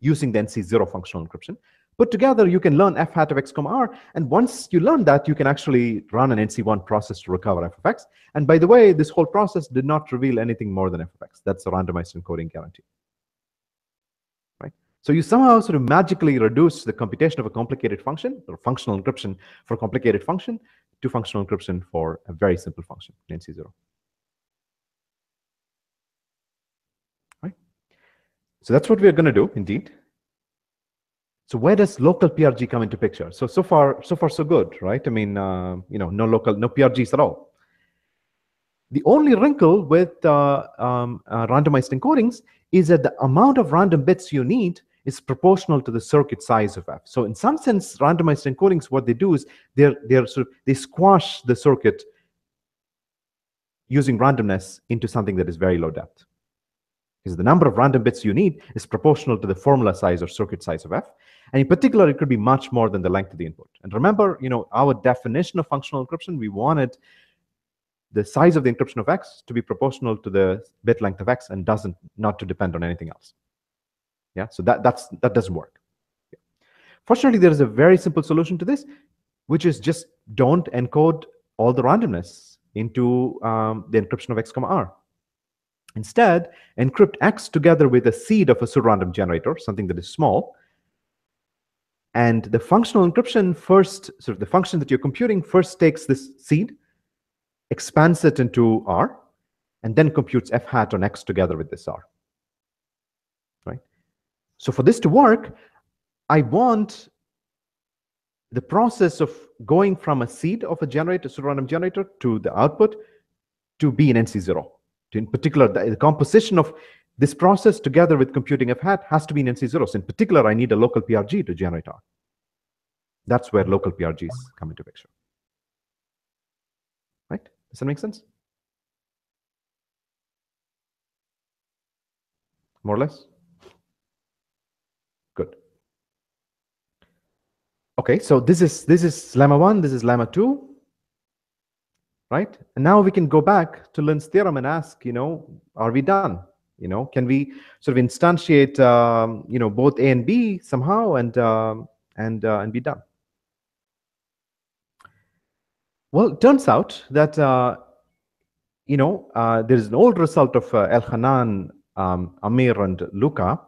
using the NC0 functional encryption. Put together, you can learn f hat of x comma r. And once you learn that, you can actually run an NC1 process to recover f of x. And by the way, this whole process did not reveal anything more than f of x. That's a randomized encoding guarantee. Right? So you somehow sort of magically reduce the computation of a complicated function or functional encryption for a complicated function to functional encryption for a very simple function, NC0. So that's what we're going to do, indeed. So where does local PRG come into picture? So so far, so far, so good, right? I mean, uh, you know, no local, no PRGs at all. The only wrinkle with uh, um, uh, randomized encodings is that the amount of random bits you need is proportional to the circuit size of F. So in some sense, randomized encodings, what they do is they're they're sort of they squash the circuit using randomness into something that is very low depth because the number of random bits you need is proportional to the formula size or circuit size of f. And in particular, it could be much more than the length of the input. And remember, you know, our definition of functional encryption, we wanted the size of the encryption of x to be proportional to the bit length of x and doesn't not to depend on anything else. Yeah, so that that's that doesn't work. Yeah. Fortunately, there is a very simple solution to this, which is just don't encode all the randomness into um, the encryption of x comma r. Instead, encrypt X together with a seed of a pseudorandom generator, something that is small. And the functional encryption first, sort of the function that you're computing first takes this seed, expands it into R, and then computes F hat on X together with this R. Right? So for this to work, I want the process of going from a seed of a generator, pseudorandom generator, to the output to be an NC0 in particular, the, the, composition of this process together with computing f hat has to be in NC0. So in particular, I need a local PRG to generate R. That's where local PRGs come into picture. Right? Does that make sense? More or less? Good. Okay, so this is this is lemma one, this is lemma two right? And now we can go back to Lin's theorem and ask, you know, are we done? You know, can we sort of instantiate, um, you know, both A and B somehow and um, and uh, and be done? Well, it turns out that uh, you know uh, there is an old result of uh, Elchanan, um, Amir, and Luca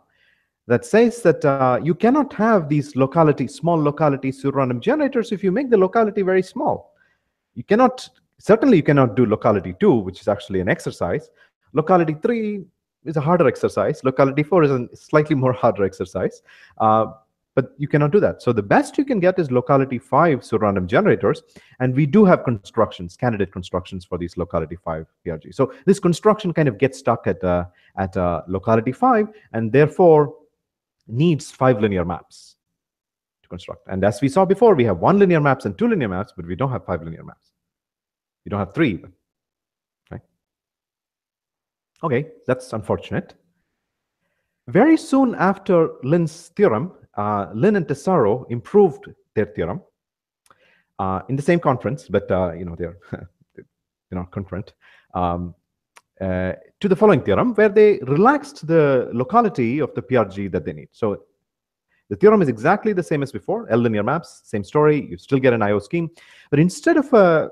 that says that uh, you cannot have these locality, small locality pseudorandom generators if you make the locality very small. You cannot Certainly, you cannot do locality 2, which is actually an exercise. Locality 3 is a harder exercise. Locality 4 is a slightly more *laughs* harder exercise. Uh, but you cannot do that. So the best you can get is locality 5 pseudorandom generators. And we do have constructions, candidate constructions for these locality 5 PRG. So this construction kind of gets stuck at, uh, at uh, locality 5 and therefore needs five linear maps to construct. And as we saw before, we have one linear maps and two linear maps, but we don't have five linear maps. You don't have three even. Right? Okay, that's unfortunate. Very soon after Lin's theorem, uh, Lin and Tessaro improved their theorem uh, in the same conference, but uh, you know they're *laughs* they're not concurrent. Um, uh, to the following theorem, where they relaxed the locality of the PRG that they need. So the theorem is exactly the same as before, L linear maps, same story, you still get an IO scheme. But instead of a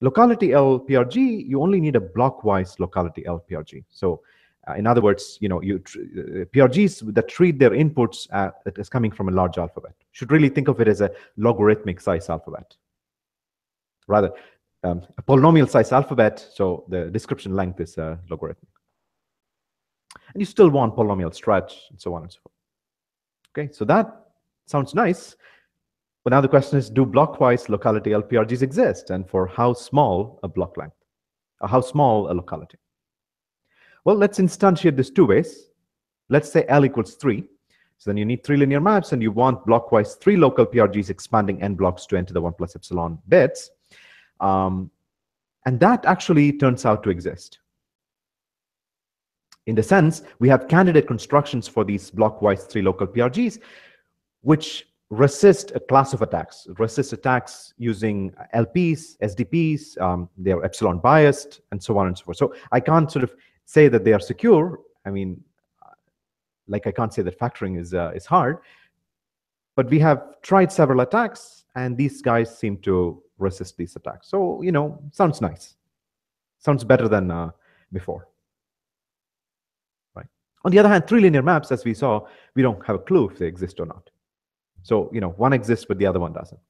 locality LPRG, you only need a blockwise locality LPRG. So Uh, in other words, you know, you uh, PRGs that treat their inputs uh, as coming from a large alphabet should really think of it as a logarithmic size alphabet. Rather, um, a polynomial size alphabet, so the description length is uh, logarithmic. And you still want polynomial stretch and so on and so forth. Okay, so that sounds nice. But now the question is, do blockwise locality LPRGs exist? And for how small a block length? Or how small a locality? Well, let's instantiate this two ways. Let's say L equals 3. So then you need three linear maps, and you want blockwise three local PRGs expanding n blocks to to the 1 plus epsilon bits. Um, and that actually turns out to exist. In the sense, we have candidate constructions for these blockwise three local PRGs, which resist a class of attacks, resist attacks using LPs, SDPs, um, they're epsilon biased, and so on and so forth. So I can't sort of say that they are secure. I mean, like I can't say that factoring is, uh, is hard, but we have tried several attacks, and these guys seem to resist these attacks. So, you know, sounds nice. Sounds better than uh, before. Right. On the other hand, three linear maps, as we saw, we don't have a clue if they exist or not. So, you know, one exists, but the other one doesn't.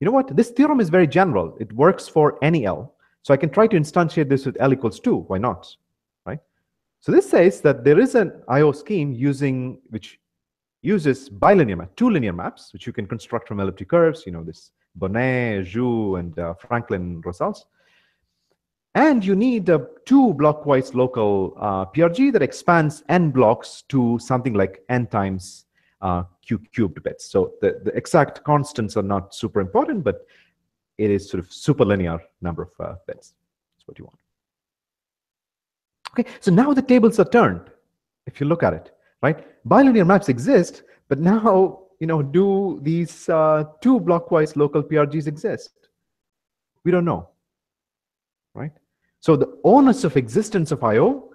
You know what? This theorem is very general. It works for any L. So I can try to instantiate this with L equals 2. Why not? Right? So this says that there is an IO scheme using which uses bilinear map, two linear maps, which you can construct from elliptic curves, you know, this Boneh, Joux, and uh, Franklin results. And you need a two blockwise local uh, PRG that expands n blocks to something like n times uh, q cubed bits. So the, the exact constants are not super important, but it is sort of superlinear number of uh, bits. That's what you want. Okay, so now the tables are turned, if you look at it, right? Bilinear maps exist, but now, you know, do these uh, two blockwise local PRGs exist? We don't know, right? So the onus of existence of I.O.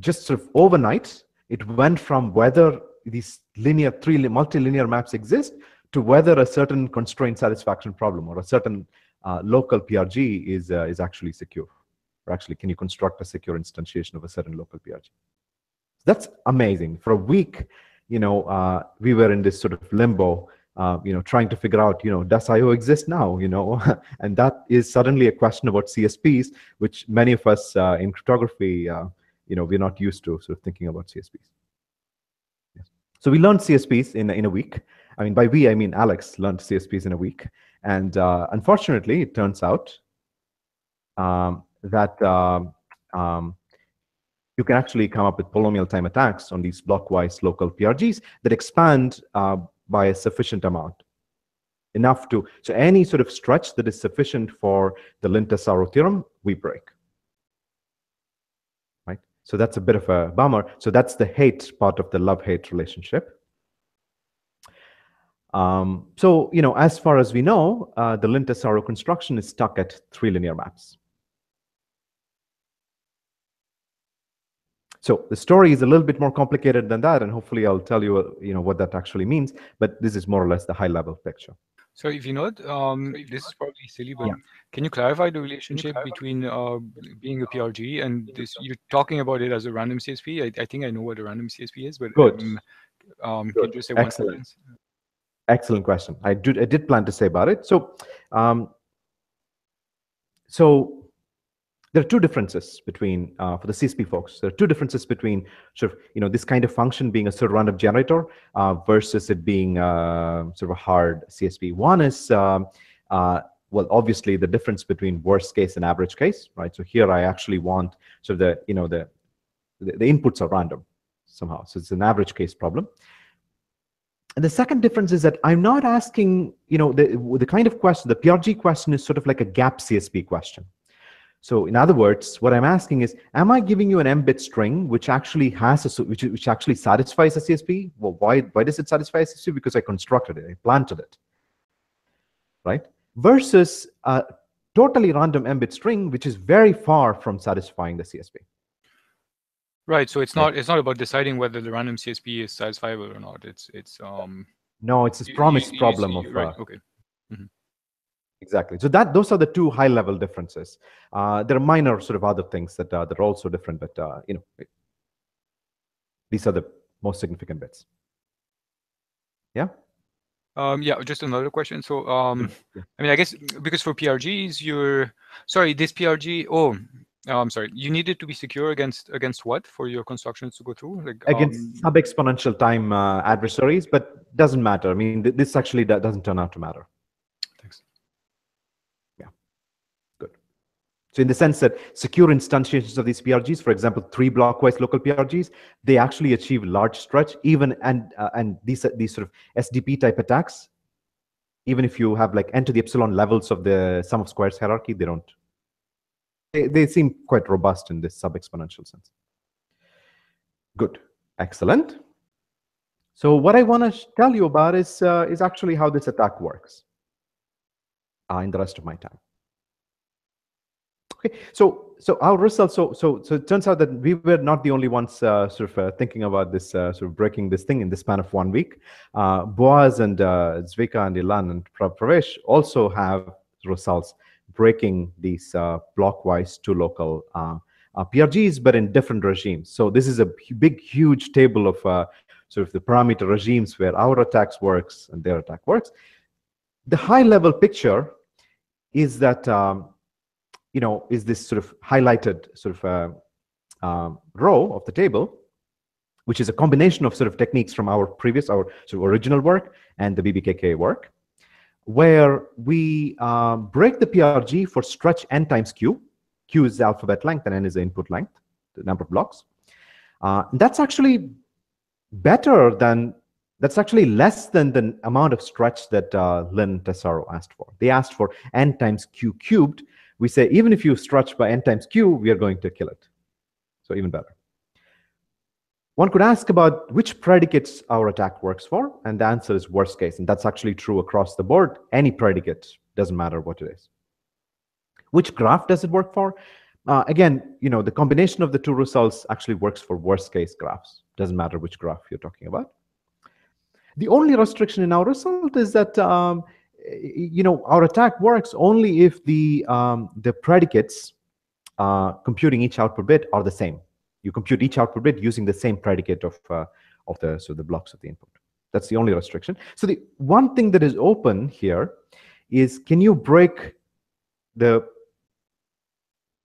just sort of overnight, it went from whether these linear, three multilinear maps exist to whether a certain constraint satisfaction problem or a certain uh, local PRG is, uh, is actually secure. Or actually, can you construct a secure instantiation of a certain local PRG? That's amazing. For a week, you know, uh, we were in this sort of limbo, uh, you know, trying to figure out, you know, does IO exist now, you know? *laughs* and that is suddenly a question about CSPs, which many of us uh, in cryptography, uh, you know, we're not used to sort of thinking about CSPs. So we learned CSPs in, in a week. I mean, by we, I mean Alex learned CSPs in a week. And uh, unfortunately, it turns out um, that um, um, you can actually come up with polynomial time attacks on these blockwise local PRGs that expand uh, by a sufficient amount. Enough to, so any sort of stretch that is sufficient for the Lin-Tessaro theorem, we break. So that's a bit of a bummer. So that's the hate part of the love-hate relationship. Um, so, you know, as far as we know, uh, the Lin-Tessaro construction is stuck at three linear maps. So the story is a little bit more complicated than that, and hopefully I'll tell you, uh, you know, what that actually means. But this is more or less the high-level picture. So if you know, um, this is probably silly, but yeah. can you clarify the relationship clarify? between uh, being a PRG and this? You're talking about it as a random CSP. I, I think I know what a random CSP is, but Good. Um, um, Good. can you say Excellent. one sentence? Excellent question. I did I did plan to say about it. So, um, so there are two differences between uh, for the CSP folks. There are two differences between sort of you know this kind of function being a pseudo-random generator uh, versus it being uh, sort of a hard CSP. One is um, uh, well, obviously the difference between worst case and average case, right? So here I actually want so the you know the the, the inputs are random somehow, so it's an average case problem. And the second difference is that I'm not asking, you know, the, the kind of question, the PRG question is sort of like a gap CSP question, so in other words, what I'm asking is, am I giving you an m-bit string which actually has a, which, which actually satisfies a CSP? Well, why, why does it satisfy a CSP? Because I constructed it, I planted it, right? Versus a totally random m-bit string, which is very far from satisfying the CSP. Right. So it's not it's not about deciding whether the random CSP is satisfiable or not. It's it's um. No, it's a promise you, problem you, of. Right. Uh, okay. Exactly. So that those are the two high-level differences. Uh, there are minor sort of other things that uh, that are also different, but uh, you know, These are the most significant bits. Yeah. Um, yeah, just another question. So, um, yeah. I mean, I guess because for PRGs, you're sorry, this PRG. Oh, oh, I'm sorry. You need it to be secure against against what for your constructions to go through? Like against um, sub-exponential time uh, adversaries, but doesn't matter. I mean, th this actually doesn't turn out to matter. Thanks. Yeah. Good. So in the sense that secure instantiations of these PRGs, for example, three blockwise local PRGs, they actually achieve large stretch, even and uh, and these these sort of SDP type attacks, even if you have like n to the epsilon levels of the sum of squares hierarchy, they don't they, they seem quite robust in this sub-exponential sense. Good, excellent. So what I want to tell you about is, uh, is actually how this attack works uh, in the rest of my time. Okay, so so our results. So so so it turns out that we were not the only ones uh, sort of uh, thinking about this, uh, sort of breaking this thing in the span of one week. Uh, Boaz and uh, Zvika and Ilan and Pravesh also have results breaking these uh, blockwise to local uh, uh, PRGs, but in different regimes. So this is a big, huge table of sort of the parameter regimes where our attacks works and their attack works. The high level picture is that, um, you know, is this sort of highlighted sort of uh, um, row of the table, which is a combination of sort of techniques from our previous, our sort of original work and the BBKK work where we uh, break the PRG for stretch n times q. q is the alphabet length and n is the input length, the number of blocks. Uh, that's actually better than, that's actually less than the amount of stretch that uh, Lin Tessaro asked for. They asked for n times q cubed. We say, even if you stretch by n times q, we are going to kill it. So even better. One could ask about which predicates our attack works for, and the answer is worst case. And that's actually true across the board. Any predicate, doesn't matter what it is. Which graph does it work for? Uh, again, you know, the combination of the two results actually works for worst case graphs. Doesn't matter which graph you're talking about. The only restriction in our result is that, um, you know, our attack works only if the, um, the predicates uh, computing each output bit are the same you compute each output bit using the same predicate of uh, of the so the blocks of the input. That's the only restriction. So the one thing that is open here is can you break the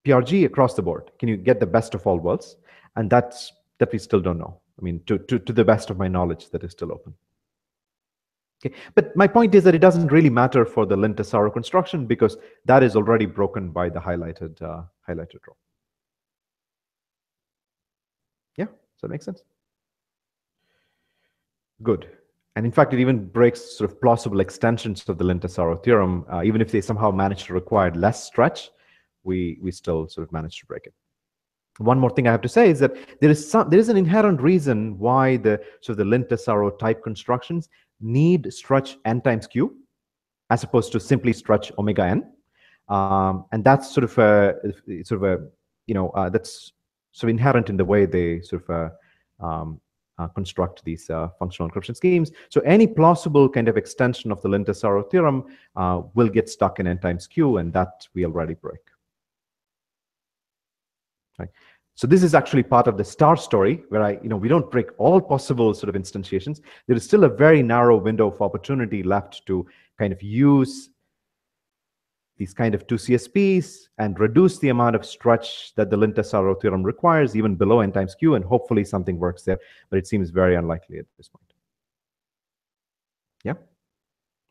PRG across the board? Can you get the best of all worlds? And that's that we still don't know. I mean, to, to, to the best of my knowledge, that is still open. Okay, but my point is that it doesn't really matter for the Lin Tessaro construction because that is already broken by the highlighted uh, highlighted row. Yeah, does that make sense? Good. And in fact, it even breaks sort of plausible extensions of the Lin Tessaro theorem. Uh, even if they somehow manage to require less stretch, we, we still sort of manage to break it. One more thing I have to say is that there is some there is an inherent reason why the so the Lin Tessaro type constructions need stretch n times q as opposed to simply stretch omega n. Um, and that's sort of a sort of a you know uh, that's so inherent in the way they sort of uh, um, uh, construct these uh, functional encryption schemes. So any plausible kind of extension of the Lin Tessaro theorem uh, will get stuck in n times q, and that we already break. Right. So this is actually part of the star story where I, you know, we don't break all possible sort of instantiations. There is still a very narrow window of opportunity left to kind of use these kind of two CSPs and reduce the amount of stretch that the Lin Tessaro theorem requires, even below n times q, and hopefully something works there, but it seems very unlikely at this point. Yeah?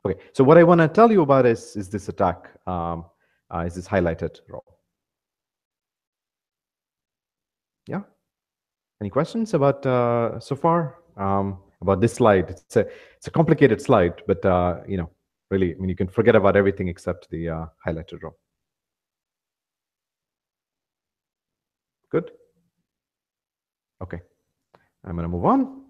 Okay, so what I want to tell you about is, is this attack, um, uh, is this highlighted row. Yeah? Any questions about uh, so far? Um, about this slide? It's a, it's a complicated slide, but uh, you know, really, I mean, you can forget about everything except the uh, highlighted row. Good? Okay, I'm gonna move on.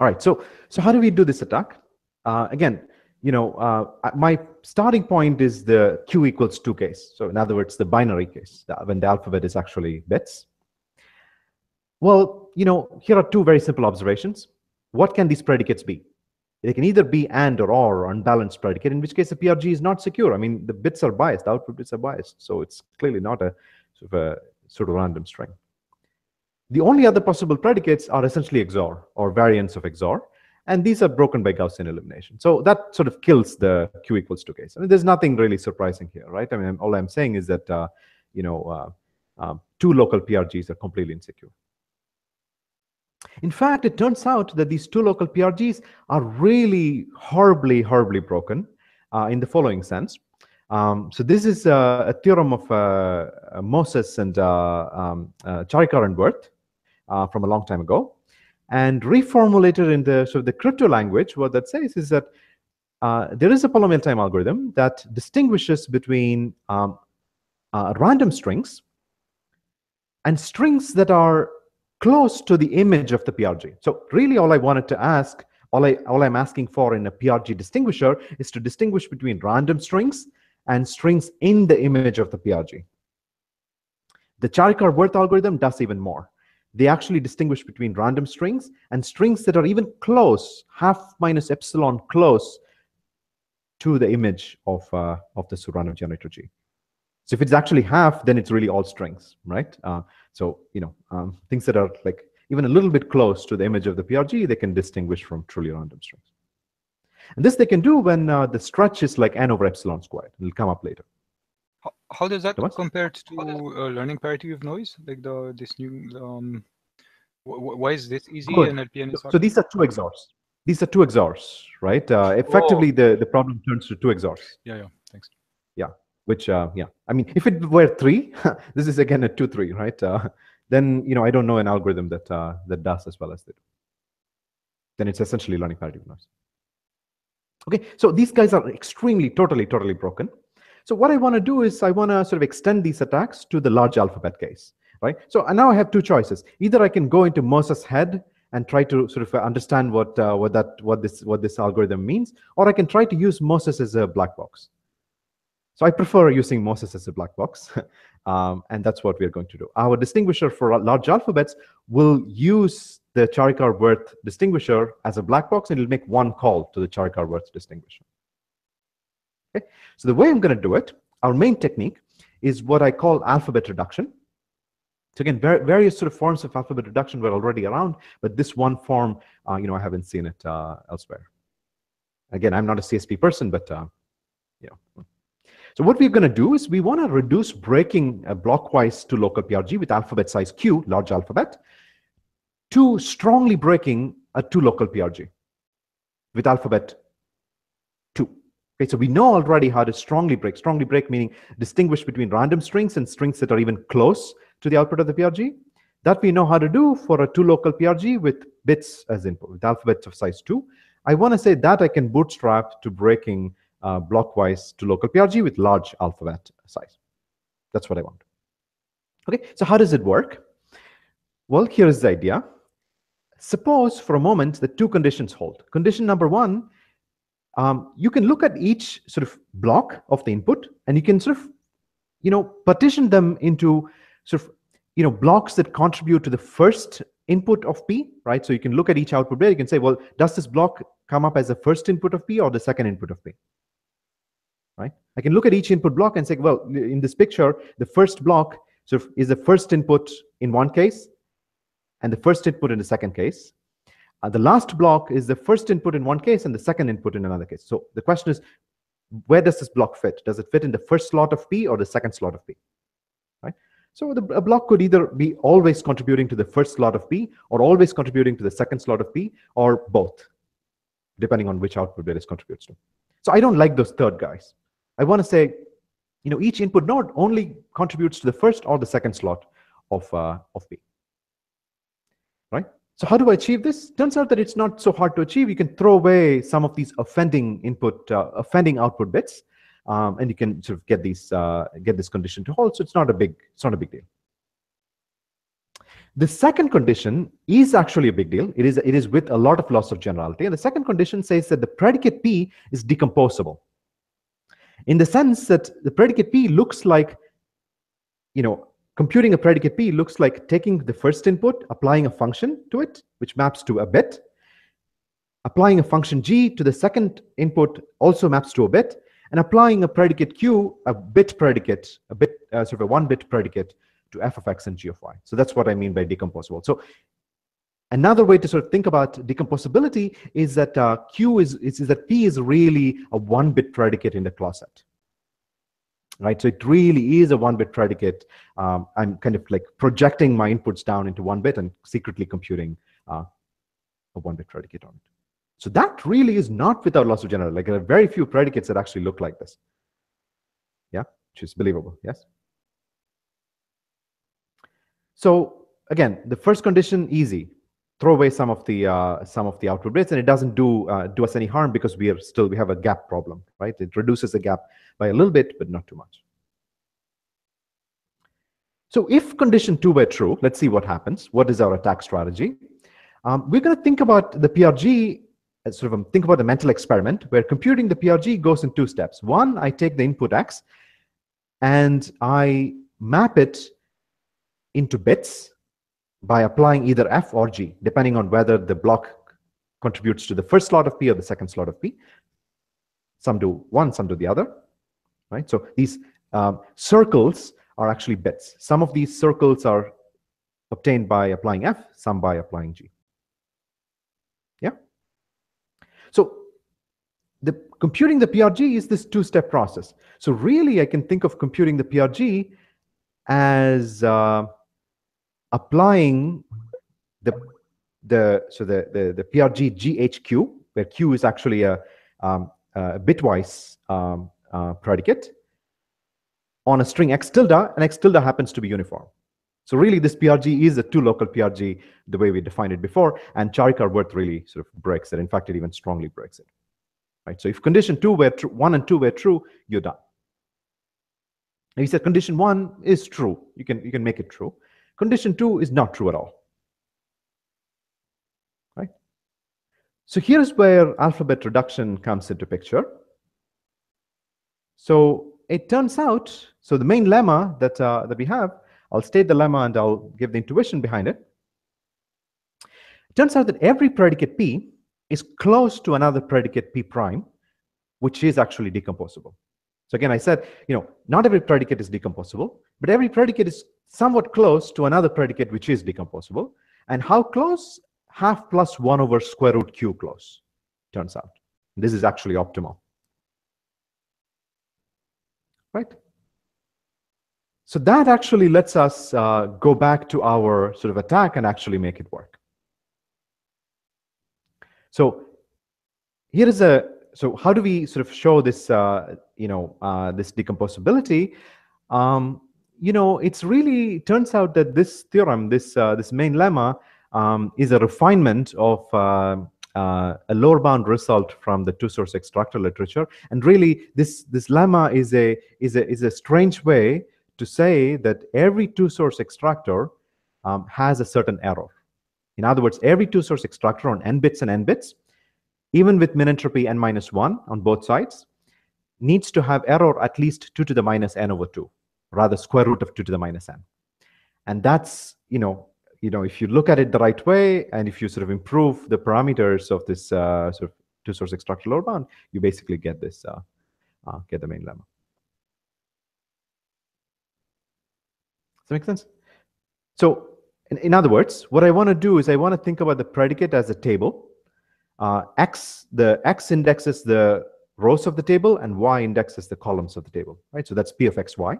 All right, so, so how do we do this attack? Uh, again, you know, uh, my starting point is the q equals 2 case. So in other words, the binary case, when the alphabet is actually bits. Well, you know, here are two very simple observations. What can these predicates be? They can either be and or or, unbalanced predicate, in which case the PRG is not secure. I mean, the bits are biased, the output bits are biased. So it's clearly not a sort of a sort of random string. The only other possible predicates are essentially XOR or variants of XOR. And these are broken by Gaussian elimination. So that sort of kills the Q equals 2 case. I mean, there's nothing really surprising here, right? I mean, all I'm saying is that, uh, you know, uh, um, two local PRGs are completely insecure. In fact, it turns out that these two local PRGs are really horribly, horribly broken uh, in the following sense. Um, so this is uh, a theorem of uh, uh Moses and uh, um, uh, Charikar and Wirth from a long time ago. And reformulated in the sort of the crypto language, what that says is that there is a polynomial time algorithm that distinguishes between um, random strings and strings that are close to the image of the PRG. So really all I wanted to ask, all, I, all I'm asking for in a PRG distinguisher is to distinguish between random strings and strings in the image of the PRG. The Charikar-Wirth algorithm does even more. They actually distinguish between random strings and strings that are even close, half minus epsilon close to the image of, uh, of the random generator G. So if it's actually half, then it's really all strings, right? Uh, so, you know, um, things that are like even a little bit close to the image of the PRG, they can distinguish from truly random strings. And this they can do when uh, the stretch is like n over epsilon squared. It'll come up later. How, how does that Thomas? compare to uh, learning parity with noise? Like the this new, um, why is this easy Good. and LPN is hard? So these are two XORs. These are two XORs, right? Uh, effectively, the, the problem turns to two XORs. Yeah, yeah. Yeah, which, uh, yeah. I mean, if it were three, *laughs* this is again a two, three, right? Uh, then, you know, I don't know an algorithm that, uh, that does as well as they do. Then it's essentially learning with noise. Okay, so these guys are extremely, totally, totally broken. So what I want to do is I want to sort of extend these attacks to the large alphabet case, right? So now I have two choices. Either I can go into Moses' head and try to sort of understand what uh, what that what this what this algorithm means, or I can try to use Moses as a black box. So I prefer using Moses as a black box, *laughs* um, and that's what we're going to do. Our distinguisher for large alphabets will use the Charikar-Wirth distinguisher as a black box, and it'll make one call to the Charikar-Wirth distinguisher. Okay, so the way I'm going to do it, our main technique is what I call alphabet reduction. So again, various sort of forms of alphabet reduction were already around, but this one form, uh, you know, I haven't seen it uh, elsewhere. Again, I'm not a CSP person, but uh, you know. So what we're going to do is we want to reduce breaking uh, blockwise to local PRG with alphabet size Q, large alphabet, to strongly breaking a two local PRG with alphabet 2. Okay, so we know already how to strongly break. Strongly break meaning distinguish between random strings and strings that are even close to the output of the PRG. That we know how to do for a two local PRG with bits as input, with alphabets of size 2. I want to say that I can bootstrap to breaking uh, blockwise to local PRG with large alphabet size. That's what I want. Okay, so how does it work? Well, here is the idea. Suppose for a moment that two conditions hold. Condition number one, um, you can look at each sort of block of the input and you can sort of, you know, partition them into sort of, you know, blocks that contribute to the first input of P, right? So you can look at each output there. You can say, well, does this block come up as the first input of P or the second input of P? Right? I can look at each input block and say, well, in this picture, the first block sort of is the first input in one case, and the first input in the second case. Uh, the last block is the first input in one case and the second input in another case. So the question is, where does this block fit? Does it fit in the first slot of P or the second slot of P? Right. So the, a block could either be always contributing to the first slot of P or always contributing to the second slot of P or both, depending on which output it contributes to. So I don't like those third guys. I want to say, you know, each input node only contributes to the first or the second slot of, uh, of P right? So how do I achieve this? Turns out that it's not so hard to achieve. You can throw away some of these offending input, uh, offending output bits, um, and you can sort of get these, uh, get this condition to hold. So it's not a big, it's not a big deal. The second condition is actually a big deal. It is, it is with a lot of loss of generality. And the second condition says that the predicate P is decomposable. In the sense that the predicate P looks like, you know, Computing a predicate P looks like taking the first input, applying a function to it, which maps to a bit, applying a function G to the second input also maps to a bit, and applying a predicate Q, a bit predicate, a bit, uh, sort of a one bit predicate to f of x and g of y. So that's what I mean by decomposable. So another way to sort of think about decomposability is that uh, q is, is, is that p is really a one-bit predicate in the clause set right? So it really is a one-bit predicate. Um, I'm kind of like projecting my inputs down into one bit and secretly computing uh, a one-bit predicate on it. So that really is not without loss of general. Like there are very few predicates that actually look like this. Yeah, which is believable, yes? So again, the first condition, easy. Throw away some of the uh, some of the output bits, and it doesn't do uh, do us any harm because we are still we have a gap problem, right? It reduces the gap by a little bit, but not too much. So if condition two were true, let's see what happens. What is our attack strategy? Um, we're going to think about the PRG sort of think about the mental experiment where computing the PRG goes in two steps. One, I take the input X and I map it into bits by applying either F or G, depending on whether the block contributes to the first slot of P or the second slot of P. Some do one, some do the other, right? So these um, circles are actually bits. Some of these circles are obtained by applying F, some by applying G. Yeah? So the computing the PRG is this two-step process. So really, I can think of computing the PRG as uh, applying the the so the the, the PRG GHQ, where Q is actually a, um, a bitwise um, uh, predicate on a string x tilde, and x tilde happens to be uniform. So really, this PRG is a two-local PRG, the way we defined it before, and Charikar-Wirth really sort of breaks it. In fact, it even strongly breaks it. Right? So if condition two were true, one and two were true, you're done. And said condition one is true. You can you can make it true. Condition two is not true at all. Right? So here's where alphabet reduction comes into picture. So it turns out, so the main lemma that uh, that we have I'll state the lemma and I'll give the intuition behind it. It turns out that every predicate P is close to another predicate P prime, which is actually decomposable. So again, I said, you know, not every predicate is decomposable, but every predicate is somewhat close to another predicate which is decomposable. And how close? Half plus 1 over square root q close, turns out. This is actually optimal. Right? So that actually lets us uh, go back to our sort of attack and actually make it work. So here is a, so how do we sort of show this, uh, you know, uh, this decomposability? Um, you know, it's really, turns out that this theorem, this, uh, this main lemma um, is a refinement of uh, uh, a lower bound result from the two source extractor literature. And really this, this lemma is a, is a, is a strange way to say that every two-source extractor um, has a certain error. In other words, every two-source extractor on n bits and n bits, even with min entropy n minus 1 on both sides, needs to have error at least 2 to the minus n over 2, rather square root of 2 to the minus n. And that's, you know, you know, if you look at it the right way, and if you sort of improve the parameters of this uh, sort of two-source extractor lower bound, you basically get this, uh, uh, get the main lemma. Does that make sense? So in, in other words, what I want to do is I want to think about the predicate as a table. Uh, X, the X indexes the rows of the table and Y indexes the columns of the table, right? So that's P of X, Y.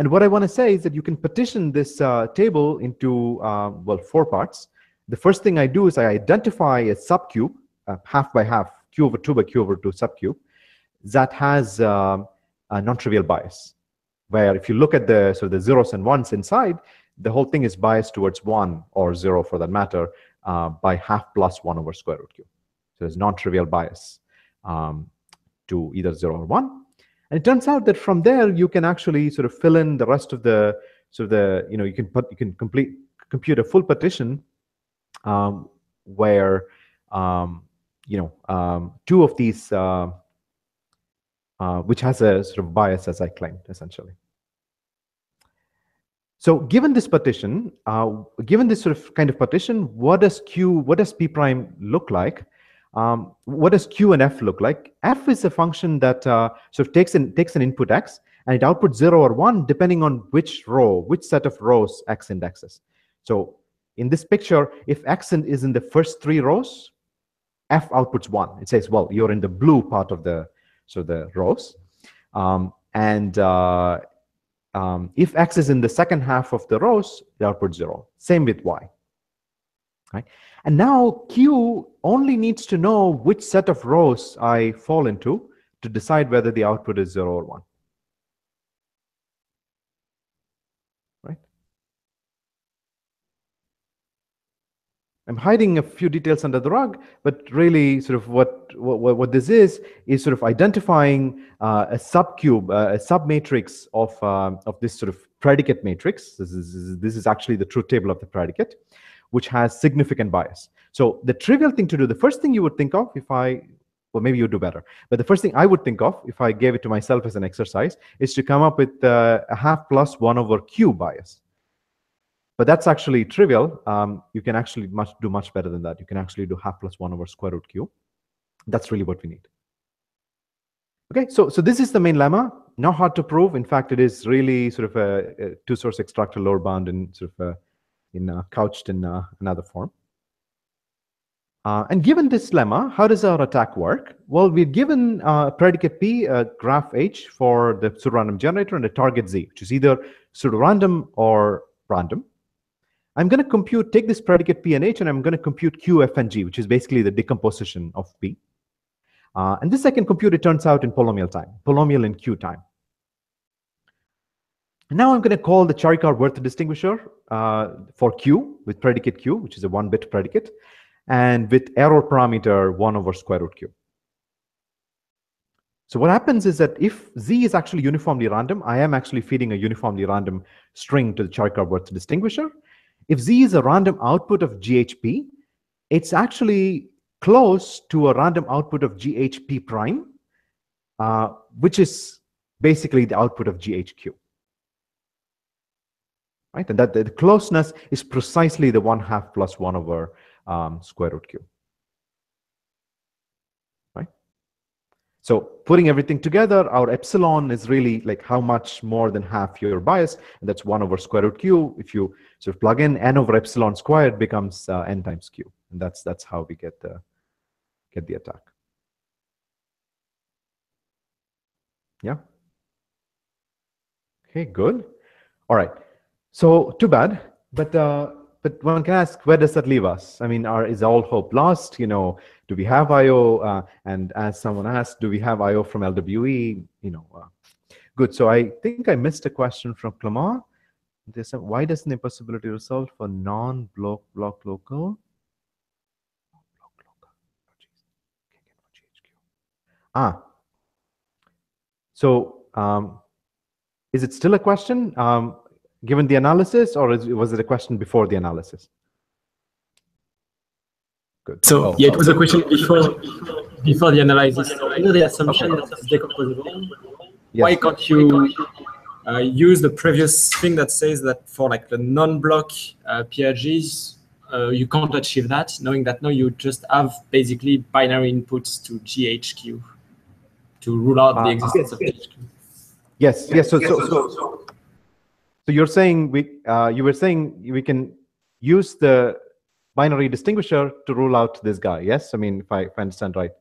And what I want to say is that you can partition this uh, table into, uh, well, four parts. The first thing I do is I identify a subcube, uh, half by half, Q over 2 by Q over 2 subcube, that has um, a non-trivial bias where if you look at the so the zeros and ones inside, the whole thing is biased towards one or zero for that matter uh, by half plus one over square root q. So there's non-trivial bias um, to either zero or one. And it turns out that from there you can actually sort of fill in the rest of the so the you know you can put you can complete compute a full partition um, where um, you know um, two of these uh, uh, which has a sort of bias as I claimed, essentially. So given this partition, uh, given this sort of kind of partition, what does Q, what does P prime look like? Um, what does Q and F look like? F is a function that uh, sort of takes, in, takes an input X and it outputs 0 or 1 depending on which row, which set of rows x indexes. So in this picture, if x is in the first three rows, f outputs 1. It says, well, you're in the blue part of the, so the rows. Um, and uh, um, if x is in the second half of the rows, the output 0. Same with y. Right? And now Q only needs to know which set of rows I fall into to decide whether the output is 0 or 1. Right? I'm hiding a few details under the rug, but really sort of what, what, what this is, is sort of identifying uh, a subcube, uh, a submatrix of, uh, of this sort of predicate matrix. This is, this is actually the truth table of the predicate which has significant bias. So the trivial thing to do, the first thing you would think of if I, well, maybe you do better, but the first thing I would think of if I gave it to myself as an exercise is to come up with uh, a half plus one over q bias. But that's actually trivial. Um, you can actually much, do much better than that. You can actually do half plus one over square root q. That's really what we need. Okay, so, so this is the main lemma. Not hard to prove. In fact, it is really sort of a, a two-source extractor lower bound and sort of a in uh, couched in uh, another form. Uh, and given this lemma, how does our attack work? Well, we're given predicate P, graph H for the pseudorandom generator and a target Z, which is either pseudorandom or random. I'm going to compute, take this predicate P and H, and I'm going to compute Q, F, and G, which is basically the decomposition of P. Uh, and this I can compute, it turns out, in polynomial time, polynomial in Q time. Now I'm going to call the Charikar-Wirth distinguisher uh, for Q with predicate Q, which is a one-bit predicate, and with error parameter 1 over square root Q. So what happens is that if Z is actually uniformly random, I am actually feeding a uniformly random string to the Charikar-Wirth distinguisher. If Z is a random output of GHP, it's actually close to a random output of GHP prime, uh, which is basically the output of GHQ right? And that the closeness is precisely the one half plus one over um, square root q, right? So putting everything together, our epsilon is really like how much more than half your bias, and that's one over square root q. If you sort of plug in n over epsilon squared becomes uh, n times q, and that's that's how we get the get the attack. Yeah. Okay, good. All right. So too bad, but uh, but one can ask, where does that leave us? I mean, are, is all hope lost? You know, do we have IO? Uh, and as someone asked, do we have IO from LWE? You know, uh, good. So I think I missed a question from Clement. There's a, why doesn't impossibility result for non-block block local? Ah, so um, is it still a question? Um, given the analysis, or is, was it a question before the analysis? Good. So oh, yeah, it was a question before before the analysis. You know the assumption that it's decomposable. Yes. Why can't you uh, use the previous thing that says that for like the non-block uh, PRGs, uh, you can't achieve that, knowing that now you just have basically binary inputs to GHQ to rule out the ah, existence of GHQ. Yes, yes. So, so, so, so so you're saying we, uh, you were saying we can use the binary distinguisher to rule out this guy. Yes, I mean if I, if I understand right.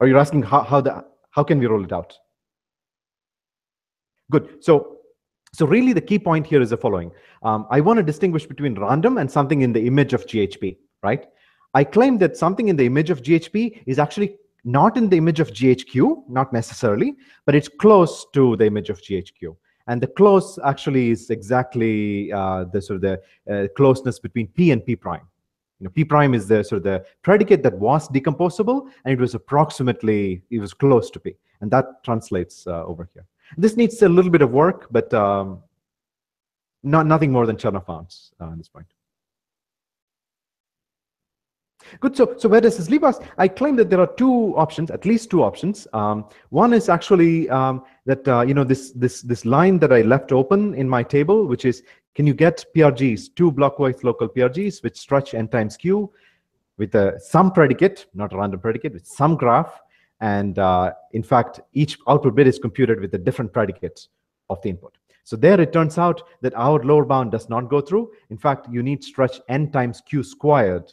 Or you're asking how how the how can we roll it out? Good. So so really the key point here is the following. Um, I want to distinguish between random and something in the image of GHP, right? I claim that something in the image of GHP is actually not in the image of GHQ, not necessarily, but it's close to the image of GHQ. And the close actually is exactly uh, the sort of the uh, closeness between P and P prime. You know, P prime is the sort of the predicate that was decomposable, and it was approximately, it was close to P. And that translates uh, over here. This needs a little bit of work, but um, not nothing more than Chernoff bounds uh, at this point. Good. So, so where does this leave us? I claim that there are two options, at least two options. Um, one is actually um, that uh, you know this this this line that I left open in my table, which is can you get PRGs, two blockwise local PRGs, which stretch n times q with a some predicate, not a random predicate, with some graph, and uh, in fact, each output bit is computed with a different predicate of the input. So there it turns out that our lower bound does not go through. In fact, you need stretch n times q squared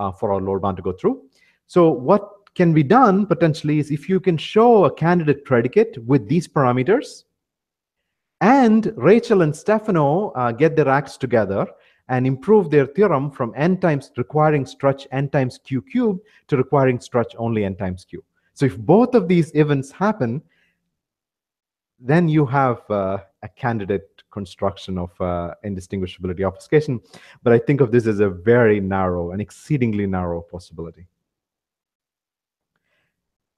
uh, for our lower bound to go through. So what can be done potentially is if you can show a candidate predicate with these parameters, and Rachel and Stefano uh, get their acts together and improve their theorem from n times requiring stretch n times q cubed to requiring stretch only n times q. So if both of these events happen, then you have uh, a candidate construction of uh, indistinguishability obfuscation. But I think of this as a very narrow, an exceedingly narrow possibility.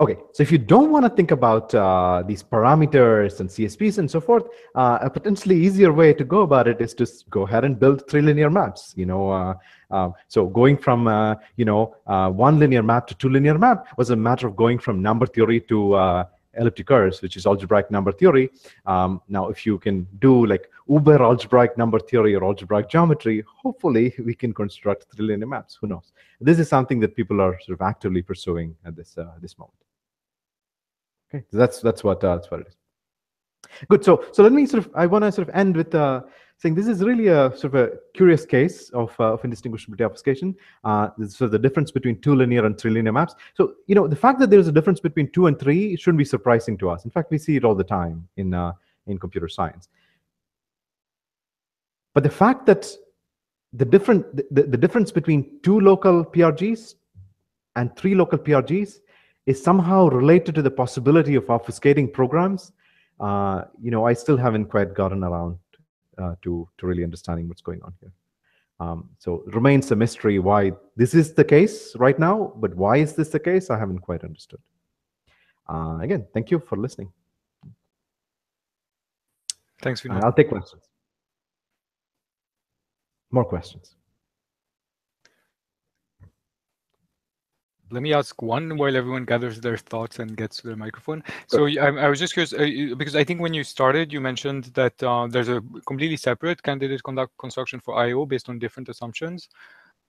Okay, so if you don't want to think about uh, these parameters and CSPs and so forth, uh, a potentially easier way to go about it is to go ahead and build three linear maps. You know, uh, um, so going from uh, you know uh, one linear map to two linear map was a matter of going from number theory to uh, elliptic curves, which is algebraic number theory. Um, now, if you can do like uber algebraic number theory or algebraic geometry, hopefully *laughs* we can construct three linear maps. Who knows? This is something that people are sort of actively pursuing at this this moment. Okay, so that's that's what uh, that's what it is. Good. So so let me sort of I want to sort of end with uh, saying this is really a sort of a curious case of uh, of indistinguishability obfuscation. Uh, so the difference between two linear and three linear maps. So you know the fact that there is a difference between two and three shouldn't be surprising to us. In fact, we see it all the time in uh, in computer science. But the fact that the different the, the difference between two local PRGs and three local PRGs is somehow related to the possibility of obfuscating programs, uh, you know, I still haven't quite gotten around uh, to, to really understanding what's going on here. Um, so it remains a mystery why this is the case right now, but why is this the case? I haven't quite understood. Uh, again, thank you for listening. Thanks, Vinod. I'll take questions. More questions. Let me ask one while everyone gathers their thoughts and gets to the microphone. So I, I, was just curious uh, because I think when you started, you mentioned that uh, there's a completely separate candidate conduct construction for IO based on different assumptions.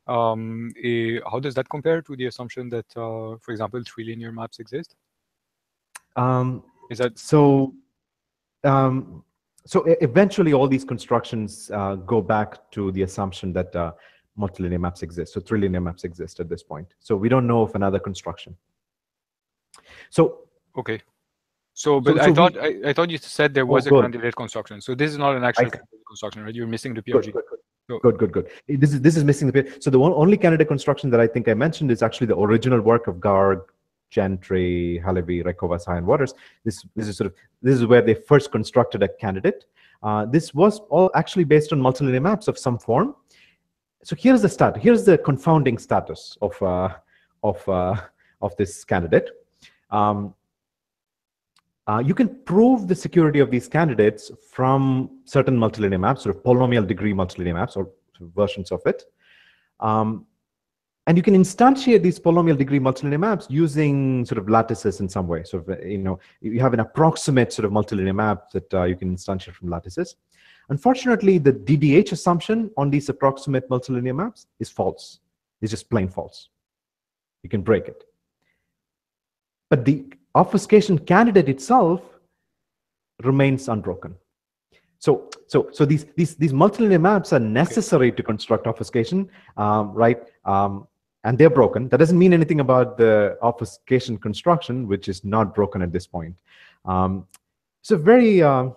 Um, uh, how does that compare to the assumption that, uh, for example, three linear maps exist? Um, Is that so? Um, so eventually, all these constructions uh, go back to the assumption that uh, multilinear maps exist. So three linear maps exist at this point. So we don't know of another construction. So okay. So, but so, so I thought we, I, I, thought you said there was oh, a candidate construction. So this is not an actual construction, right? You're missing the PRG. Good, good, good. So, good, good, good. This is this is missing the PRG. So the one, only candidate construction that I think I mentioned is actually the original work of Garg, Gentry, Halevi, Raykova, and Waters. This this is sort of this is where they first constructed a candidate. Uh, this was all actually based on multilinear maps of some form so here's the start. Here's the confounding status of uh, of uh, of this candidate. Um, uh, you can prove the security of these candidates from certain multilinear maps, or polynomial degree multilinear maps, or versions of it. Um, and you can instantiate these polynomial degree multilinear maps using sort of lattices in some way. So, you know, you have an approximate sort of multilinear map that uh, you can instantiate from lattices. Unfortunately, the DDH assumption on these approximate multilinear maps is false. It's just plain false. You can break it. But the obfuscation candidate itself remains unbroken. So, so, so these, these, these multilinear maps are necessary to construct obfuscation, um, right? Um, and they're broken. That doesn't mean anything about the obfuscation construction, which is not broken at this point. Um, so very, uh,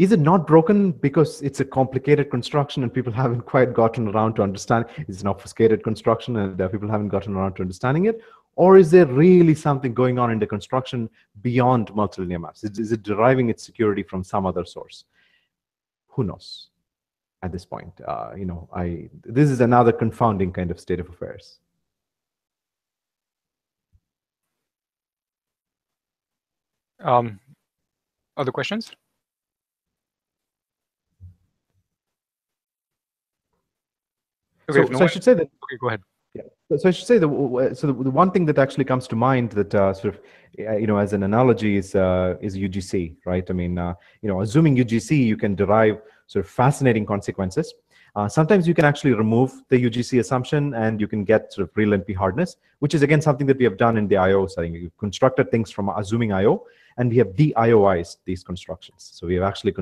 is it not broken? Because it's a complicated construction and people *laughs* haven't quite gotten around to understand it's an obfuscated construction and uh, people haven't gotten around to understanding it? Or is there really something going on in the construction beyond multilinear maps? Is, is it deriving its security from some other source? Who knows at this point? Uh, you know i this is another confounding kind of state of affairs. Um, other questions Okay, so, no so I should say that. Okay, go ahead. Yeah. So I should say the so the, the one thing that actually comes to mind that uh, sort of you know as an analogy is uh, is UGC, right? I mean, uh, you know, assuming UGC, you can derive sort of fascinating consequences. Uh, sometimes you can actually remove the UGC assumption and you can get sort of real NP hardness, which is again something that we have done in the IO setting. We constructed things from assuming IO and we have de-IOized these constructions. So we have actually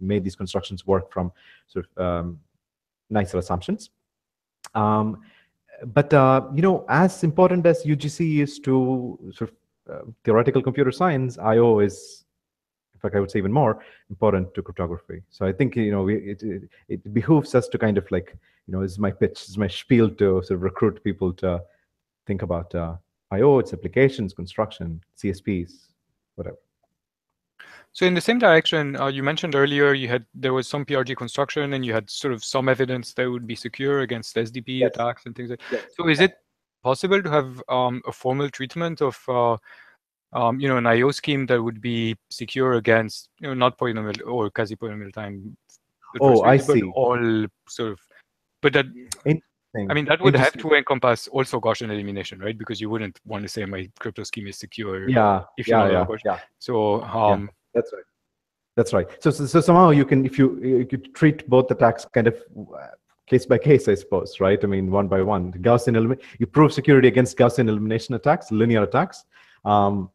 made these constructions work from sort of um, nicer assumptions. Um, but uh, you know, as important as UGC is to sort of uh, theoretical computer science, IO is in fact, I would say even more important to cryptography. So I think you know we, it, it, it behooves us to kind of like you know this is my pitch, this is my spiel to sort of recruit people to think about uh, I/O, its applications, construction, CSPs, whatever. So in the same direction, uh, you mentioned earlier you had there was some PRG construction and you had sort of some evidence that would be secure against SDP yes. attacks and things like. Yes. So is it possible to have um, a formal treatment of uh, um, you know, an IO scheme that would be secure against, you know, not polynomial or quasi-polynomial time. Oh, I see. All sort of, but that, I mean, that would have to encompass also Gaussian elimination, right? Because you wouldn't want to say my crypto scheme is secure. Yeah. If you yeah, know yeah, yeah. So, um, yeah, that's right. That's right. So, so, so somehow you can, if you, you treat both attacks kind of uh, case by case, I suppose, right? I mean, one by one. Gaussian elimination, you prove security against Gaussian elimination attacks, linear attacks. Um,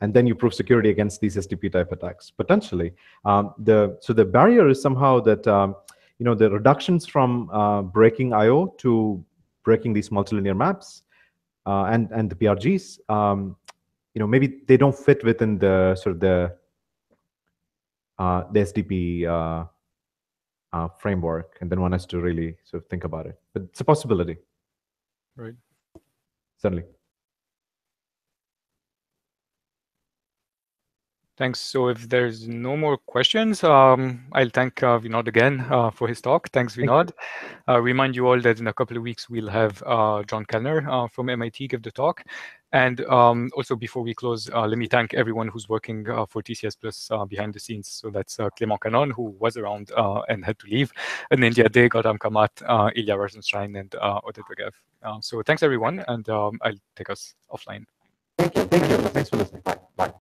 and then you prove security against these SDP type attacks potentially. Um, the so the barrier is somehow that um, you know the reductions from uh, breaking IO to breaking these multilinear maps uh, and and the PRGs. You know maybe they don't fit within the sort of the uh, the SDP uh, uh, framework, and then one has to really sort of think about it. But it's a possibility. Right. Certainly. Thanks. So if there's no more questions, um, I'll thank uh, Vinod again uh, for his talk. Thanks, Vinod. Uh, remind you all that in a couple of weeks, we'll have uh, Jon Kelner uh, from MIT give the talk. And um, also before we close, uh, let me thank everyone who's working for TCS Plus behind the scenes. So that's Clément Canonne, who was around and had to leave, Anindya De, Gautam Kamath, Ilya Razenshteyn, and Oded Regev. so thanks, everyone, and um, I'll take us offline. Thank you. Thank you. Thanks for listening. Bye. Bye.